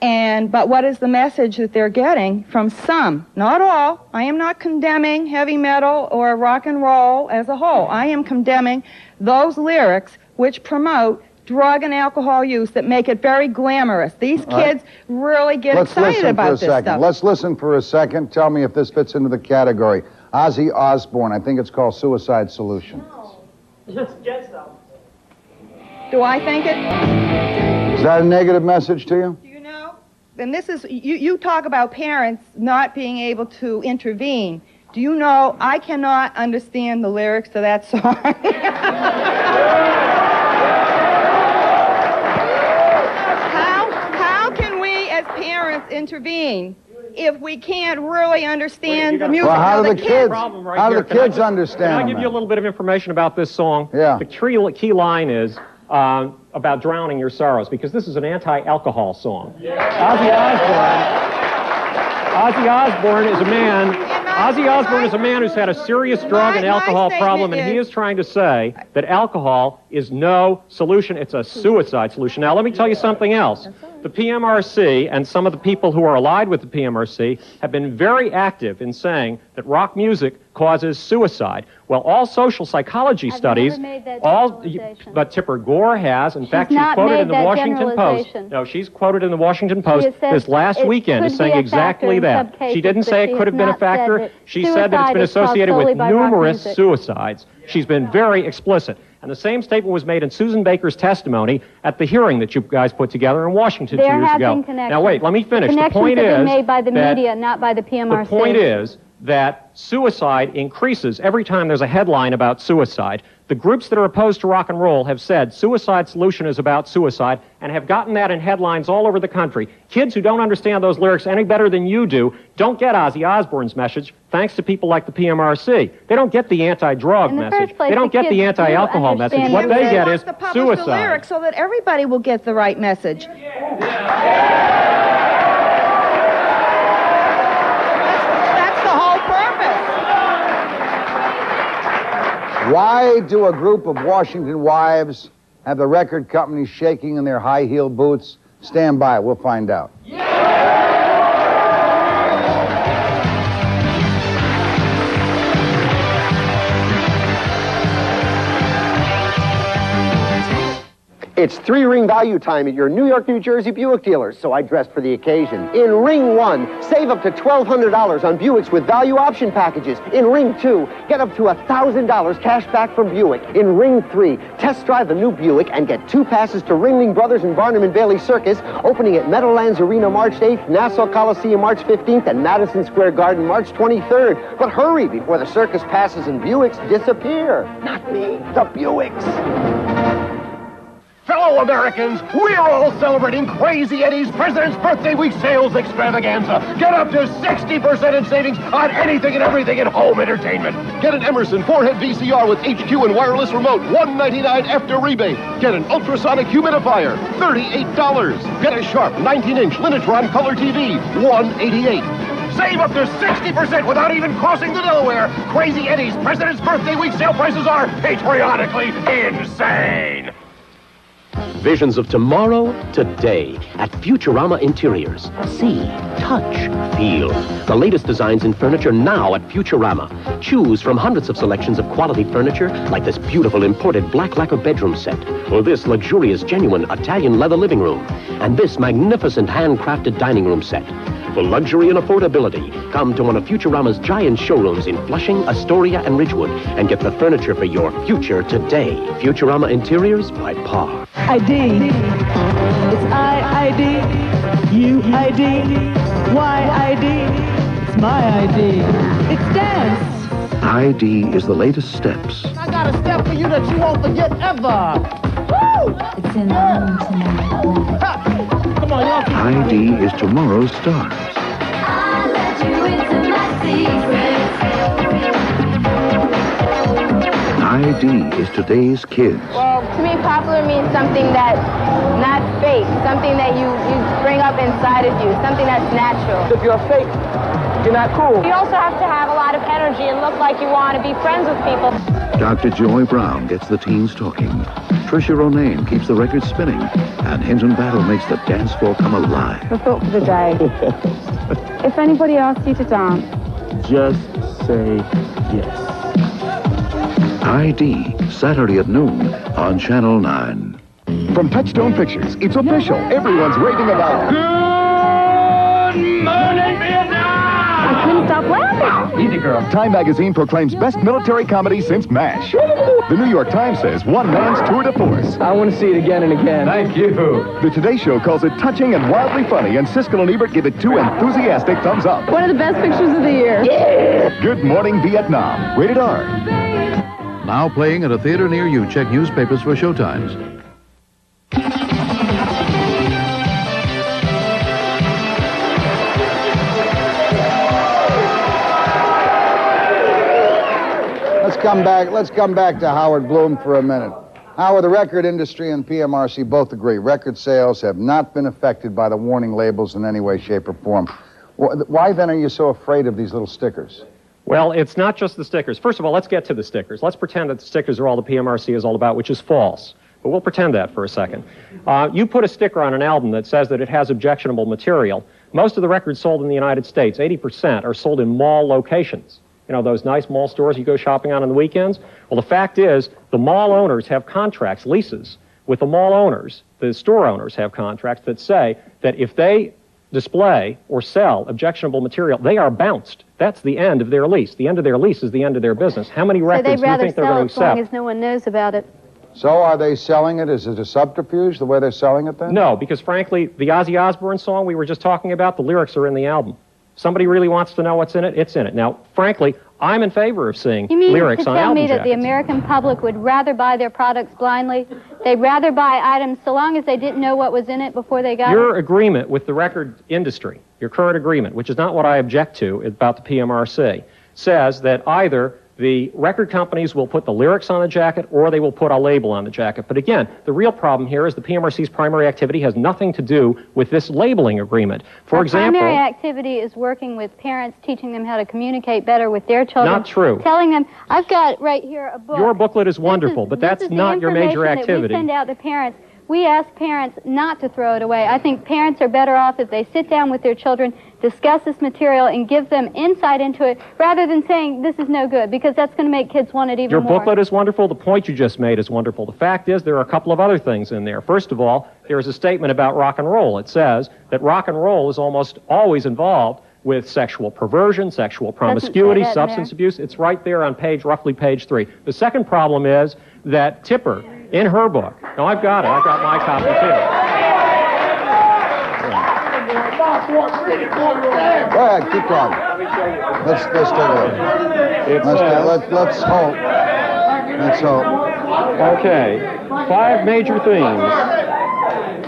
Speaker 22: And but what is the message that they're getting from some, not all? I am not condemning heavy metal or rock and roll as a whole. I am condemning those lyrics which promote drug and alcohol use that make it very glamorous. These
Speaker 1: All right.
Speaker 22: kids really get
Speaker 1: Let's
Speaker 22: excited
Speaker 1: listen
Speaker 22: about
Speaker 1: for a
Speaker 22: this
Speaker 1: second.
Speaker 22: stuff.
Speaker 1: Let's listen for a second. Tell me if this fits into the category. Ozzy Osbourne. I think it's called Suicide Solution.
Speaker 22: Just get some. Do I think it?
Speaker 1: Is that a negative message to you? Do you know?
Speaker 22: And this is you. You talk about parents not being able to intervene. Do you know I cannot understand the lyrics to that song? how how can we as parents intervene if we can't really understand the music?
Speaker 1: Well, how do the kids?
Speaker 3: Right
Speaker 1: How do
Speaker 3: here.
Speaker 1: the
Speaker 3: Can I
Speaker 1: kids
Speaker 3: just-
Speaker 1: understand?
Speaker 3: Can I give you a little bit of information about this song?
Speaker 1: Yeah.
Speaker 3: The key, key line is uh, about drowning your sorrows because this is an anti-alcohol song. Yeah. Ozzy Osbourne. Ozzy Osbourne is a man. Ozzy Osbourne is a man who's had a serious drug and alcohol problem, and he is trying to say that alcohol is no solution. It's a suicide solution. Now, let me tell you something else. The PMRC and some of the people who are allied with the PMRC have been very active in saying that rock music causes suicide. Well, all social psychology studies,
Speaker 2: made that
Speaker 3: all, but Tipper Gore has. In fact, she's quoted in the Washington Post. No, she's quoted in the Washington Post this last weekend as saying
Speaker 2: be a factor
Speaker 3: exactly that. she didn't say it could have been a
Speaker 2: said
Speaker 3: factor. She said that it's been associated with
Speaker 2: solely by rock
Speaker 3: numerous suicides. She's been very explicit. And the same statement was made in Susan Baker's testimony at the hearing that you guys put together in Washington two years
Speaker 2: have
Speaker 3: ago.
Speaker 2: been connections.
Speaker 3: Now, wait, let me finish. The
Speaker 2: Connections
Speaker 3: point
Speaker 2: have been
Speaker 3: is
Speaker 2: made by the media, not by the
Speaker 3: the point is that suicide increases every time there's a headline about suicide. The groups that are opposed to rock and roll have said suicide solution is about suicide and have gotten that in headlines all over the country. Kids who don't understand those lyrics any better than you do don't get Ozzy Osbourne's message thanks to people like the PMRC. They don't get the anti-drug
Speaker 2: the
Speaker 3: message.
Speaker 2: place,
Speaker 3: they don't
Speaker 2: the
Speaker 3: get the anti-alcohol message.
Speaker 2: understand
Speaker 3: What
Speaker 2: the
Speaker 3: they
Speaker 2: lyrics.
Speaker 3: get is
Speaker 22: want to publish the
Speaker 3: suicide.
Speaker 22: lyrics so that everybody will get the right message. That's the whole purpose.
Speaker 1: Why do a group of Washington wives have the record company shaking in their high heel boots? Stand by, we'll find out.
Speaker 24: It's three ring value time at your New York, New Jersey Buick dealers, so I dressed for the occasion. In ring one, save up to $1,200 on Buicks with value option packages. In ring two, get up to $1,000 cash back from Buick. In ring three, test drive the new Buick and get two passes to Ringling Brothers and Barnum and Bailey Circus, opening at Meadowlands Arena March 8th, Nassau Coliseum March 15th, and Madison Square Garden March 23rd. But hurry before the circus passes and Buicks disappear. Not me, the Buicks.
Speaker 4: Fellow Americans, we're all celebrating Crazy Eddie's President's Birthday Week Sales Extravaganza. Get up to 60% in savings on anything and everything in home entertainment. Get an Emerson four-head VCR with HQ and wireless remote, 199 after rebate. Get an ultrasonic humidifier, $38. Get a Sharp 19-inch Linytron color TV, 188. Save up to 60% without even crossing the Delaware. Crazy Eddie's President's Birthday Week sale prices are patriotically insane.
Speaker 23: Visions of tomorrow, today, at Futurama Interiors. See, touch, feel. The latest designs in furniture now at Futurama. Choose from hundreds of selections of quality furniture, like this beautiful imported black lacquer bedroom set, or this luxurious genuine Italian leather living room, and this magnificent handcrafted dining room set. For luxury and affordability, come to one of Futurama's giant showrooms in Flushing, Astoria, and Ridgewood, and get the furniture for your future today. Futurama Interiors by Par.
Speaker 25: ID. It's I ID. You ID. Y ID. It's my ID. It's dance.
Speaker 9: ID is the latest steps.
Speaker 25: I got a step for you that you won't forget ever. Woo! It's in the room tonight. Come on, y'all.
Speaker 9: ID is tomorrow's stars. ID is today's kids.
Speaker 26: Well, to me, popular means something that's not fake, something that you, you bring up inside of you, something that's natural.
Speaker 24: If you're fake, you're not cool.
Speaker 19: You also have to have a lot of energy and look like you want to be friends with people.
Speaker 9: Dr. Joy Browne gets the teens talking. Trisha Ronayne keeps the record spinning. And Hinton Battle makes the dance floor come alive.
Speaker 16: The thought for the day. if anybody asks you to dance,
Speaker 9: Just say yes. ID, Saturday at noon on Channel 9.
Speaker 17: From Touchstone Pictures, it's official. Everyone's raving about. Good morning, Vietnam!
Speaker 16: I couldn't stop laughing.
Speaker 17: Easy, girl. Time magazine proclaims best military comedy since MASH. The New York Times says one man's tour de force. I want to see it again and again. Thank you. The Today Show calls it touching and wildly funny, and Siskel and Ebert give it two enthusiastic thumbs up.
Speaker 16: One of the best pictures of the year. Yeah.
Speaker 17: Good Morning Vietnam. Rated R.
Speaker 9: Now playing at a theater near you. Check newspapers for showtimes.
Speaker 1: Come back. Let's come back to Howard Bloom for a minute. Howard, the record industry and PMRC both agree record sales have not been affected by the warning labels in any way, shape, or form. Why then are you so afraid of these little stickers?
Speaker 3: Well, it's not just the stickers. First of all, let's get to the stickers. Let's pretend that the stickers are all the PMRC is all about, which is false. But we'll pretend that for a second. Uh, you put a sticker on an album that says that it has objectionable material. Most of the records sold in the United States, 80%, are sold in mall locations. You know, those nice mall stores you go shopping on on the weekends? Well, the fact is, the mall owners have contracts, leases, with the mall owners. The store owners have contracts that say that if they display or sell objectionable material, they are bounced. That's the end of their lease. The end of their lease is the end of their business. How many
Speaker 2: So
Speaker 3: records
Speaker 2: they'd
Speaker 3: do you think they're
Speaker 2: sell
Speaker 3: going
Speaker 2: it
Speaker 3: to
Speaker 2: so long as no one knows about it.
Speaker 1: So are they selling it? Is it a subterfuge, the way they're selling it then?
Speaker 3: No, because frankly, the Ozzy Osbourne song we were just talking about, the lyrics are in the album. Somebody really wants to know what's in it, it's in it. Now, frankly, I'm in favor of seeing
Speaker 2: You mean
Speaker 3: lyrics
Speaker 2: to
Speaker 3: on
Speaker 2: tell me that the. American public would rather buy their products blindly? They'd rather buy items so long as they didn't know what was in it before they got
Speaker 3: Your
Speaker 2: it?
Speaker 3: agreement with the record industry, your current agreement, which is not what I object to about the PMRC, says that either the record companies will put the lyrics on the jacket or they will put a label on the jacket. But again, the real problem here is the PMRC's primary activity has nothing to do with this labeling agreement. For
Speaker 2: Our
Speaker 3: example,
Speaker 2: primary activity is working with parents, teaching them how to communicate better with their children.
Speaker 3: Not true.
Speaker 2: Telling them, I've got right here a book.
Speaker 3: your booklet is wonderful, but that's not your major activity.
Speaker 2: That we send out to parents. We ask parents not to throw it away. I think parents are better off if they sit down with their children, discuss this material, and give them insight into it, rather than saying this is no good, because that's going to make kids want it even
Speaker 3: Your
Speaker 2: more.
Speaker 3: Your booklet is wonderful. The point you just made is wonderful. The fact is, there are a couple of other things in there. First of all, there is a statement about rock and roll. It says that rock and roll is almost always involved with sexual perversion, sexual promiscuity, substance
Speaker 2: there.
Speaker 3: abuse. It's right there on page, roughly page three. The second problem is that Tipper, in her book, now I've got it, I've got my copy too.
Speaker 1: Go ahead, keep going. Let's, let's take a look.
Speaker 3: It
Speaker 1: Let's,
Speaker 3: says-
Speaker 1: let, let's hope. Let's hope.
Speaker 3: Okay, five major themes.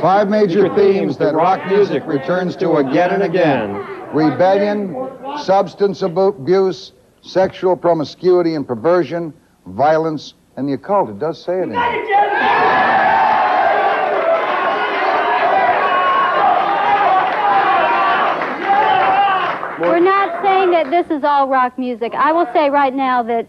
Speaker 1: Five major themes
Speaker 3: themes
Speaker 1: that rock music returns to again and again. Rebellion, substance abuse, sexual promiscuity and perversion, violence, and the occult. It does say it in there.
Speaker 2: We're not saying that this is all rock music. I will say right now that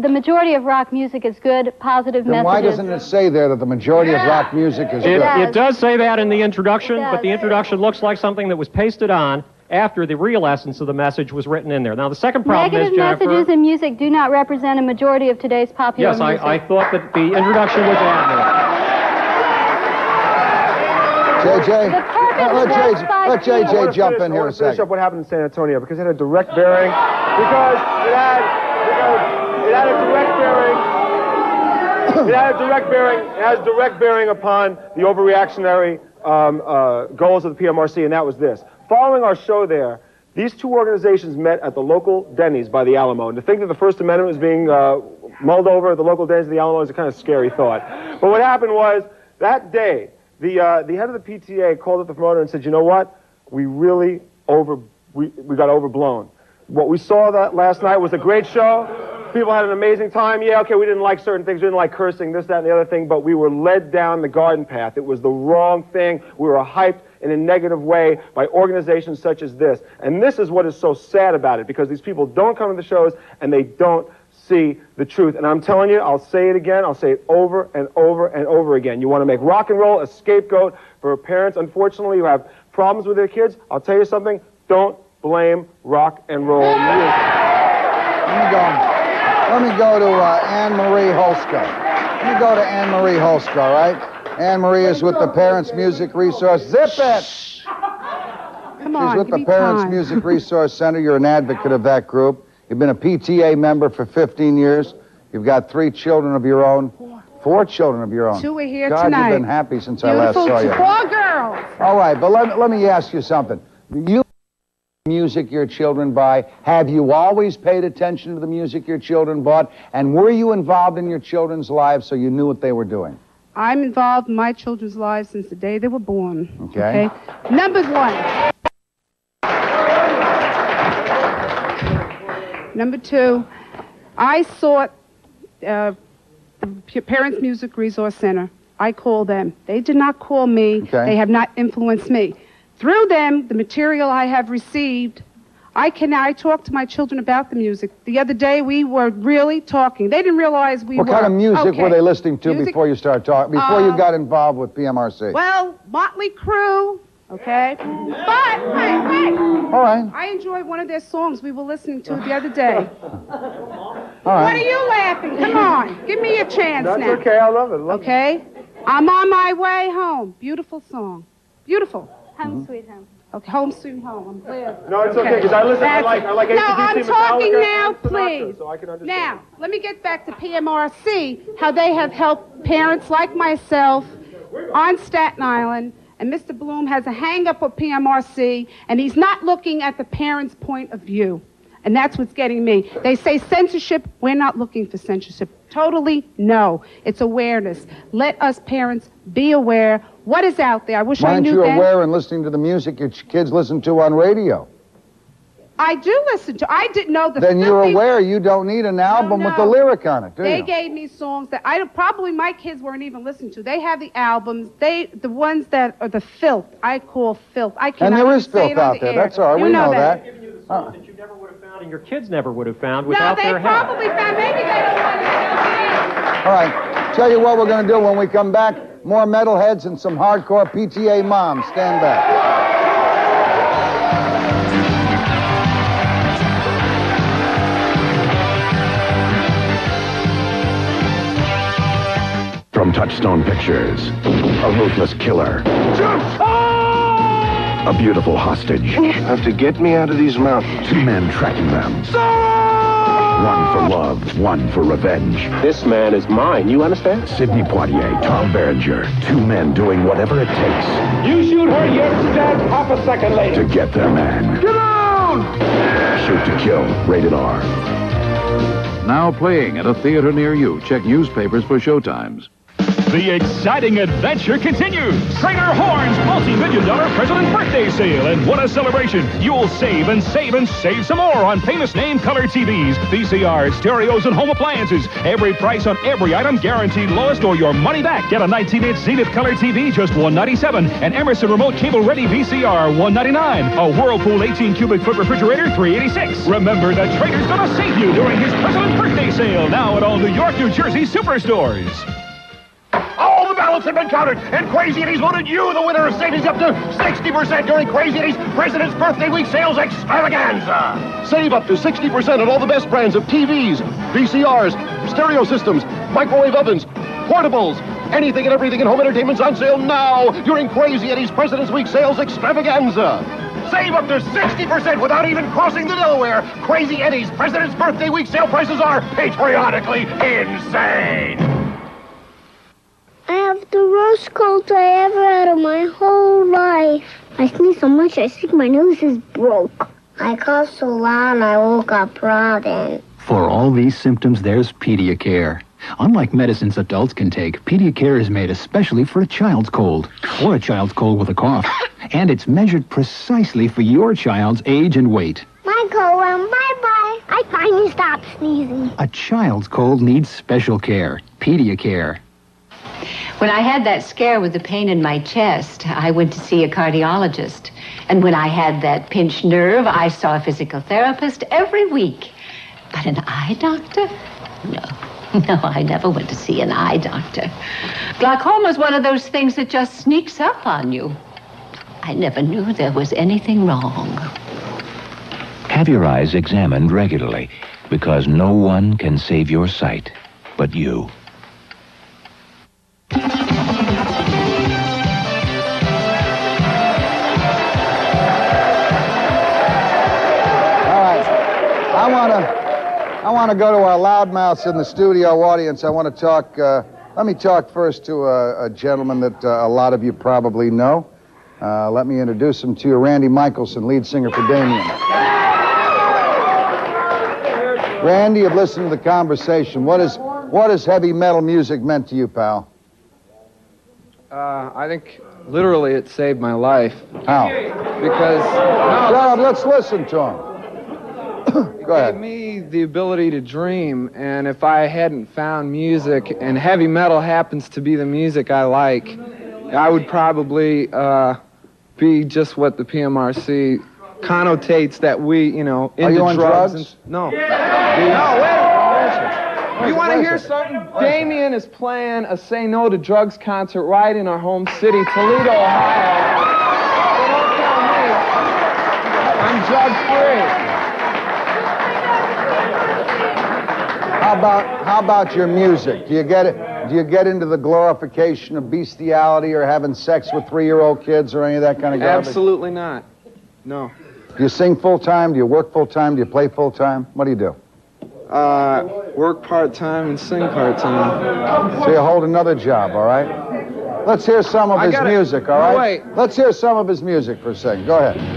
Speaker 2: the majority of rock music is good, positive
Speaker 1: Then why doesn't it say there that the majority of rock music is
Speaker 3: It,
Speaker 1: good?
Speaker 3: it does say that in the introduction, but the introduction looks like something that was pasted on after the real essence of the message was written in there. Now, the second problem
Speaker 2: Negative
Speaker 3: is, Jennifer.
Speaker 2: messages in music do not represent a majority of today's popular
Speaker 3: Yes, I,
Speaker 2: music.
Speaker 3: I thought that the introduction was admirable.
Speaker 1: JJ, let, let JJ, let JJ jump
Speaker 10: finish-
Speaker 1: in here a
Speaker 10: finish
Speaker 1: second.
Speaker 10: up what happened in San Antonio because it had a direct bearing. Because it had, because it had a direct bearing. It had a direct bearing. It has direct bearing upon the overreactionary um, uh, goals of the PMRC, and that was this. Following our show there, these two organizations met at the local Denny's by the Alamo, and to think that the First Amendment was being uh, mulled over at the local Denny's of the Alamo is a kind of scary thought. But what happened was that day, the uh, the head of the PTA called up the promoter and said, "You know what? We really over we, we got overblown. What we saw that last night was a great show. People had an amazing time. Yeah, okay, we didn't like certain things. We didn't like cursing, this, that, and the other thing, but we were led down the garden path. It was the wrong thing. We were hyped in a negative way by organizations such as this. And this is what is so sad about it, because these people don't come to the shows and they don't see the truth. And I'm telling you, I'll say it again, I'll say it over and over and over again. You want to make rock and roll a scapegoat for parents, unfortunately, who have problems with their kids? I'll tell you something, don't blame rock and roll music.
Speaker 1: Let me go. Let me go to uh, Anne Marie Holska. Let me go to Anne Marie Holska, all right? Anne Marie is with the Parents Music Resource. Zip it!
Speaker 27: Come on, She's
Speaker 1: with
Speaker 27: give
Speaker 1: the
Speaker 27: me
Speaker 1: Parents
Speaker 27: time.
Speaker 1: Music Resource Center. You're an advocate of that group. You've been a PTA member for 15 years. You've got three children of your own. Four children of your own.
Speaker 27: Two are here
Speaker 1: God,
Speaker 27: tonight.
Speaker 1: you've been happy since I last saw you.
Speaker 27: four girls.
Speaker 1: All right, but let, let me ask you something. You music your children buy. Have you always paid attention to the music your children bought? And were you involved in your children's lives so you knew what they were doing?
Speaker 27: I'm involved in my children's lives since the day they were born.
Speaker 1: Okay.
Speaker 27: Number one. Number two, I sought uh, the Parents Music Resource Center. I called them. They did not call me.
Speaker 1: Okay.
Speaker 27: They have not influenced me. Through them, the material I have received, I can I talk to my children about the music. The other day we were really talking. They didn't realize we
Speaker 1: what
Speaker 27: were.
Speaker 1: What kind of music
Speaker 27: Okay.
Speaker 1: were they listening to
Speaker 27: Music-
Speaker 1: before you started talking, before you
Speaker 27: Uh,
Speaker 1: got involved with PMRC?
Speaker 27: Well, Motley Crue, okay? But, wait, wait.
Speaker 1: All right.
Speaker 27: I enjoyed one of their songs we were listening to the other day.
Speaker 1: All
Speaker 27: What are you laughing? Come on, give me a chance
Speaker 10: That's
Speaker 27: now.
Speaker 10: okay, I love it. Love
Speaker 27: Okay? I'm on my way home. Beautiful song. Beautiful.
Speaker 2: Home mm-hmm. sweet home.
Speaker 27: Okay, home sweet home. I'm glad.
Speaker 10: No, it's okay, 'cause I listen- I like- I like
Speaker 27: No,
Speaker 10: AC/DC,
Speaker 27: I'm talking
Speaker 10: Metallica,
Speaker 27: now,
Speaker 10: and Sinatra,
Speaker 27: please.
Speaker 10: so I can understand.
Speaker 27: Now, let me get back to PMRC, how they have helped parents like myself on Staten Island. And Mr. Bloom has a hang up with PMRC, and he's not looking at the parent's point of view. And that's what's getting me. They say censorship. We're not looking for censorship. Totally no. It's awareness. Let us parents be aware what is out there. I wish
Speaker 1: Why
Speaker 27: I
Speaker 1: aren't
Speaker 27: knew
Speaker 1: you
Speaker 27: then.
Speaker 1: aware and listening to the music your kids listen to on radio?
Speaker 27: I do listen to. I didn't know the.
Speaker 1: Then you're aware you don't need an album with the lyric on it, do
Speaker 27: They
Speaker 1: you?
Speaker 27: gave me songs that I probably my kids weren't even listening to. They have the albums. They the ones that are the filth. I call filth. I
Speaker 1: And
Speaker 27: cannot
Speaker 1: there
Speaker 27: even
Speaker 1: is
Speaker 27: say
Speaker 1: filth
Speaker 27: it on
Speaker 1: out
Speaker 27: the
Speaker 1: there.
Speaker 27: air.
Speaker 1: That's all right.
Speaker 27: You
Speaker 1: we know,
Speaker 27: that.
Speaker 1: that. You the Uh, that you never would have found,
Speaker 3: And your kids never would have found
Speaker 27: No,
Speaker 3: without
Speaker 27: they
Speaker 3: their help.
Speaker 27: probably found. Maybe they don't want to.
Speaker 1: all right. Tell you what we're going to do when we come back. More metalheads and some hardcore PTA moms. Stand back.
Speaker 9: Touchstone Pictures, a ruthless killer. A beautiful hostage. Have to get me out of these mountains. Two men tracking them. One for love, one for revenge.
Speaker 23: This man is mine, you understand?
Speaker 9: Sidney Poitier, Tom Berenger. Two men doing whatever it takes
Speaker 21: You shoot her, you're dead half a second later.
Speaker 9: to get their man.
Speaker 21: Get down!
Speaker 9: Shoot to kill. Rated R.
Speaker 28: Now playing at a theater near you. Check newspapers for showtimes.
Speaker 29: The exciting adventure continues. Trader Horn's multi-million dollar President's Birthday Sale. And what a celebration. You'll save and save and save some more on famous name color TVs, VCRs, stereos, and home appliances. Every price on every item guaranteed lowest or your money back. Get a 19-inch Zenith color TV, just $197. An Emerson remote cable-ready VCR, 199. A Whirlpool 18 cubic foot refrigerator, 386. Remember that Trader's gonna save you during his President's Birthday Sale. Now at all New York, New Jersey superstores.
Speaker 4: All the ballots have been counted, and Crazy Eddie's voted you the winner of savings up to 60% during Crazy Eddie's President's Birthday Week Sales Extravaganza. Save up to 60% on all the best brands of TVs, VCRs, stereo systems, microwave ovens, portables, anything and everything in home entertainment's on sale now during Crazy Eddie's President's Week Sales Extravaganza. Save up to 60% without even crossing the Delaware. Crazy Eddie's President's Birthday Week sale prices are patriotically insane.
Speaker 30: I have the worst cold I ever had in my whole life. I sneeze so much I think my nose is broke. I cough so loud I woke up rotting.
Speaker 31: For all these symptoms, there's Pediacare. Unlike medicines adults can take, Pediacare is made especially for a child's cold, or a child's cold with a cough. And it's measured precisely for your child's age and weight.
Speaker 30: My cold went bye-bye. I finally stopped sneezing.
Speaker 31: A child's cold needs special care. Pediacare.
Speaker 32: When I had that scare with the pain in my chest, I went to see a cardiologist. And when I had that pinched nerve, I saw a physical therapist every week. But an eye doctor? No. No, I never went to see an eye doctor. Glaucoma is one of those things that just sneaks up on you. I never knew there was anything wrong.
Speaker 15: Have your eyes examined regularly because no one can save your sight but you.
Speaker 1: Want to go to our loudmouths in the studio audience. I want to talk. Uh, let me talk first to a, a gentleman that uh, a lot of you probably know. Uh, let me introduce him to you, Randy Michelson, lead singer for Damien. Randy, you've listened to the conversation. What is what has heavy metal music meant to you, pal?
Speaker 33: Uh, I think literally it saved my life.
Speaker 1: How?
Speaker 33: Because
Speaker 1: Rob, let's listen to him. Go ahead.
Speaker 33: gave me the ability to dream, and if I hadn't found music, and heavy metal happens to be the music I like, I would probably uh, be just what the PMRC connotates that we, you know,
Speaker 1: Are
Speaker 33: into
Speaker 1: you on
Speaker 33: drugs.
Speaker 1: drugs?
Speaker 33: And, no. No, wait. You want to hear something? Damien is playing a Say No to Drugs concert right in our home city, Toledo, Ohio. So don't tell me I'm drug free.
Speaker 1: How about how about your music? Do you get it? Do you get into the glorification of bestiality or having sex with three-year-old kids or any of that kind of garbage?
Speaker 33: Absolutely not. No.
Speaker 1: Do you sing full time? Do you work full time? Do you play full time? What do you do?
Speaker 33: Uh, work part time and sing part time.
Speaker 1: So you hold another job, all right? Let's hear some of
Speaker 33: I
Speaker 1: his
Speaker 33: gotta-
Speaker 1: music, all right?
Speaker 33: no, wait.
Speaker 1: Let's hear some of his music for a second. Go ahead.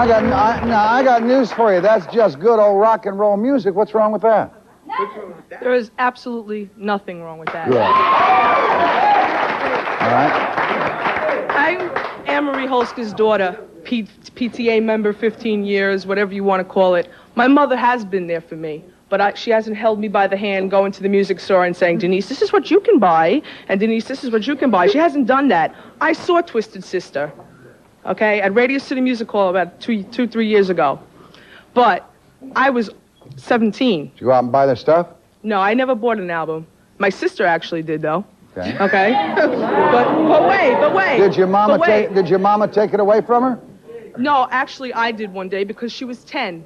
Speaker 1: I got I, no, I got news for you. That's just good old rock and roll music. What's wrong with that?
Speaker 34: There is absolutely nothing wrong with that.
Speaker 1: Good. All right.
Speaker 34: I'm Anne-Marie Holsker's daughter, P- PTA member 15 years, whatever you want to call it. My mother has been there for me, but I, she hasn't held me by the hand going to the music store and saying, Denise, this is what you can buy, and Denise, this is what you can buy. She hasn't done that. I saw Twisted Sister, okay, at Radio City Music Hall about two, two three years ago. But I was 17.
Speaker 1: Did you go out and buy their stuff?
Speaker 34: No, I never bought an album. My sister actually did, though.
Speaker 1: Okay.
Speaker 34: Okay? but, but wait, but wait.
Speaker 1: Did your mama take Did your mama take it away from her?
Speaker 34: No, actually, I did one day because she was 10.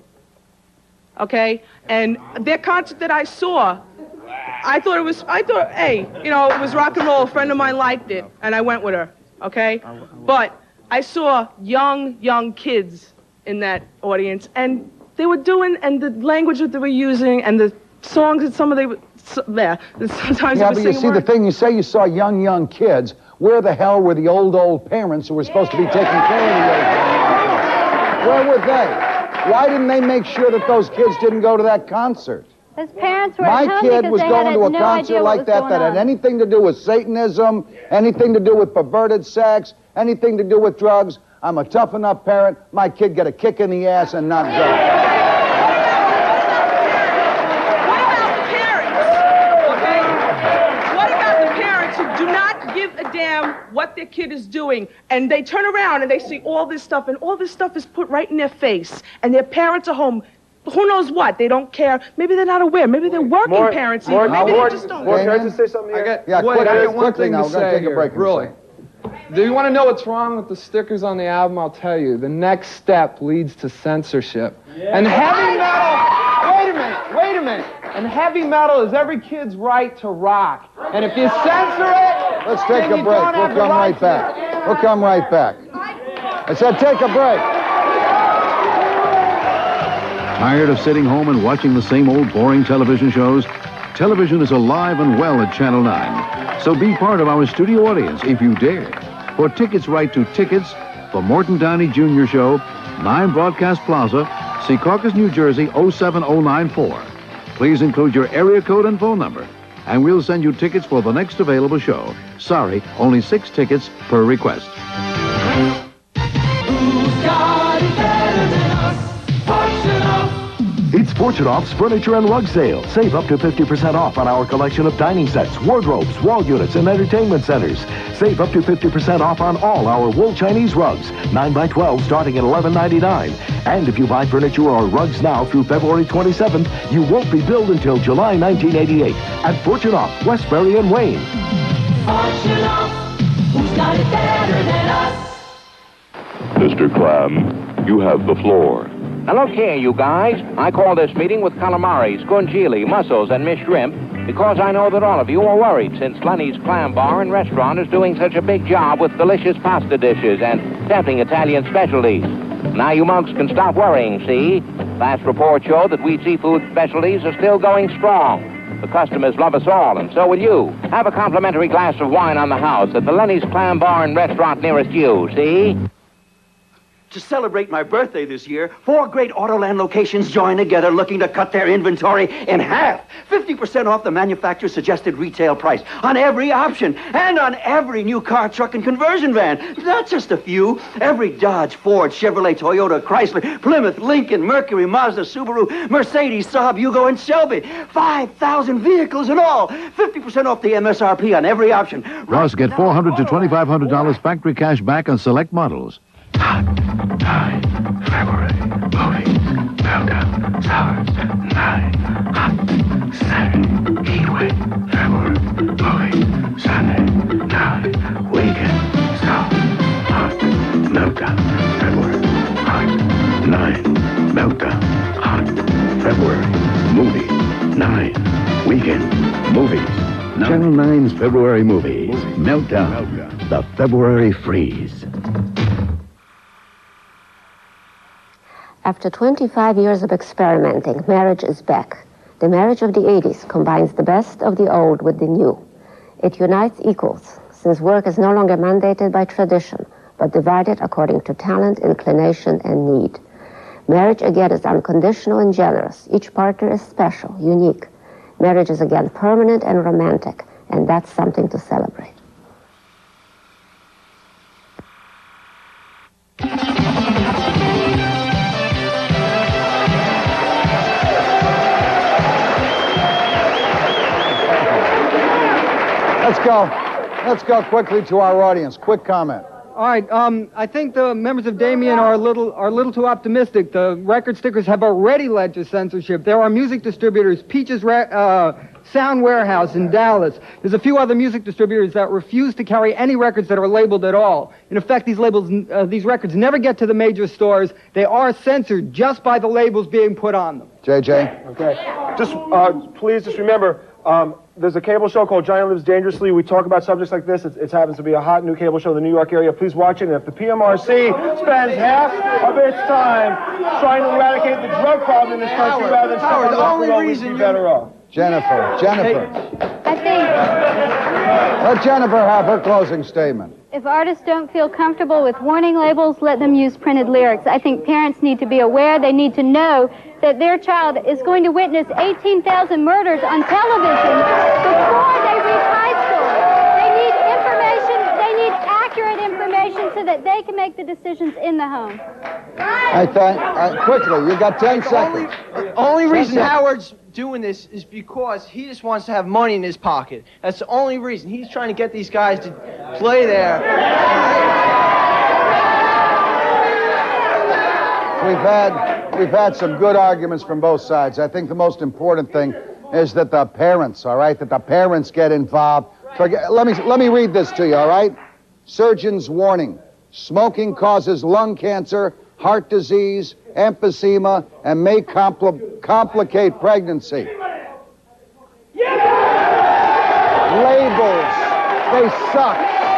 Speaker 34: Okay? And their concert that I saw, I thought it was, I thought, hey, you know, it was rock and roll. A friend of mine liked it, and I went with her. Okay? But I saw young, young kids in that audience, and they were doing, and the language that they were using, and the songs that some of they were, so, yeah, sometimes
Speaker 1: yeah,
Speaker 34: they
Speaker 1: but you
Speaker 34: singing
Speaker 1: see, the thing you say you saw young, young kids. Where the hell were the old, old parents who were supposed to be taking care of the old? Where were they? Why didn't they make sure that those kids didn't go to that concert?
Speaker 2: His parents were
Speaker 1: My
Speaker 2: at home
Speaker 1: kid was going to a
Speaker 2: no
Speaker 1: concert like
Speaker 2: was
Speaker 1: that
Speaker 2: going
Speaker 1: that had anything to do with Satanism, anything to do with perverted sex, anything to do with drugs. I'm a tough enough parent. My kid get a kick in the ass and not go. What about parents?
Speaker 34: Okay? What about the parents who do not give a damn what their kid is doing and they turn around and they see all this stuff and all this stuff is put right in their face and their parents are home who knows what? They don't care. Maybe they're not aware. Maybe they're working
Speaker 10: More-
Speaker 34: parents.
Speaker 10: more-
Speaker 34: Maybe
Speaker 10: more-
Speaker 34: they just don't
Speaker 10: more-
Speaker 34: know.
Speaker 10: can I just say something here?
Speaker 1: Yeah,
Speaker 33: Wait,
Speaker 1: quick,
Speaker 33: I got
Speaker 1: quickly
Speaker 33: one thing
Speaker 1: now.
Speaker 33: to
Speaker 1: We're
Speaker 33: say
Speaker 1: take a
Speaker 33: here,
Speaker 1: break in a
Speaker 33: really. Do you want to know what's wrong with the stickers on the album? I'll tell you. The next step leads to censorship. And heavy metal. Wait a minute. Wait a minute. And heavy metal is every kid's right to rock. And if you censor it,
Speaker 1: Let's take
Speaker 33: then
Speaker 1: a break. We'll come
Speaker 33: right
Speaker 1: right
Speaker 33: to-
Speaker 1: back. We'll come right back. I said take a break.
Speaker 28: Tired of sitting home and watching the same old boring television shows? Television is alive and well at Channel 9. So be part of our studio audience if you dare. For tickets, write to Tickets for Morton Downey Jr. Show, 9 Broadcast Plaza, Secaucus, New Jersey, 07094. Please include your area code and phone number, and we'll send you tickets for the next available show. Sorry, only six tickets per request.
Speaker 17: It's Fortunoff's Furniture and Rug Sale. Save up to 50% off on our collection of dining sets, wardrobes, wall units, and entertainment centers. Save up to 50% off on all our wool Chinese rugs, 9 by 12 starting at $11.99. And if you buy furniture or rugs now through February 27th, you won't be billed until July 1988 at Fortunoff, Westbury and Wayne.
Speaker 35: Who's got it better than us?
Speaker 15: Mr. Clam, you have the floor.
Speaker 36: Now look here, you guys. I call this meeting with calamari, scungilli, mussels, and Miss Shrimp because I know that all of you are worried since Lenny's Clam Bar and Restaurant is doing such a big job with delicious pasta dishes and tempting Italian specialties. Now you monks can stop worrying, see? Last report showed that we seafood specialties are still going strong. The customers love us all, and so will you. Have a complimentary glass of wine on the house at the Lenny's Clam Bar and Restaurant nearest you, see?
Speaker 37: To celebrate my birthday this year, four great Autoland locations join together looking to cut their inventory in half. 50% off the manufacturer's suggested retail price on every option and on every new car, truck, and conversion van. Not just a few. Every Dodge, Ford, Chevrolet, Toyota, Chrysler, Plymouth, Lincoln, Mercury, Mazda, Subaru, Mercedes, Saab, Yugo, and Shelby. 5,000 vehicles in all. 50% off the MSRP on every option.
Speaker 28: Plus, get 400 to $2,500 factory cash back on select models.
Speaker 15: February, movie, meltdown, stars, nine, hot, Saturday, heat wave, February, movie, Sunday, nine, weekend, stop, hot, meltdown, February, hot, nine, meltdown, hot, February, movie, nine, weekend, movies. Channel 9's February movie, Meltdown, the February Freeze.
Speaker 38: After 25 years of experimenting, marriage is back. The marriage of the 80s combines the best of the old with the new. It unites equals, since work is no longer mandated by tradition, but divided according to talent, inclination, and need. Marriage again is unconditional and generous. Each partner is special, unique. Marriage is again permanent and romantic, and that's something to celebrate.
Speaker 1: Let's go. Let's go quickly to our audience. Quick comment.
Speaker 39: All right. Um, I think the members of Damien are a little are a little too optimistic. The record stickers have already led to censorship. There are music distributors, Peaches Re- uh, Sound Warehouse in Dallas. There's a few other music distributors that refuse to carry any records that are labeled at all. In effect, these labels, uh, these records never get to the major stores. They are censored just by the labels being put on them.
Speaker 1: JJ.
Speaker 10: Okay. Just uh, please just remember, um, there's a cable show called Giant Lives Dangerously. We talk about subjects like this. It, it happens to be a hot new cable show in the New York area. Please watch it. And if the PMRC spends half of its time trying to eradicate the drug problem in this country rather than
Speaker 39: Howard, the
Speaker 10: else,
Speaker 39: only
Speaker 10: we'll always
Speaker 39: reason
Speaker 10: be better off.
Speaker 1: Jennifer. Jennifer.
Speaker 2: I think
Speaker 1: Let Jennifer have her closing statement.
Speaker 2: if artists don't feel comfortable with warning labels, let them use printed lyrics. I think parents need to be aware. They need to know that their child is going to witness 18,000 murders on television before they reach high school. They need information. They need accurate information so that they can make the decisions in the home.
Speaker 1: I thought, uh, quickly, you got 10 seconds.
Speaker 40: The only reason
Speaker 1: seconds.
Speaker 40: Howard's doing this is because he just wants to have money in his pocket. That's the only reason. He's trying to get these guys to play there.
Speaker 1: We've had we've had some good arguments from both sides. I think the most important thing is that the parents, all right, that the parents get involved. Forget, let me let me read this to you, all right? Surgeon's warning: smoking causes lung cancer, heart disease, emphysema, and may compl- complicate pregnancy. Labels, they suck.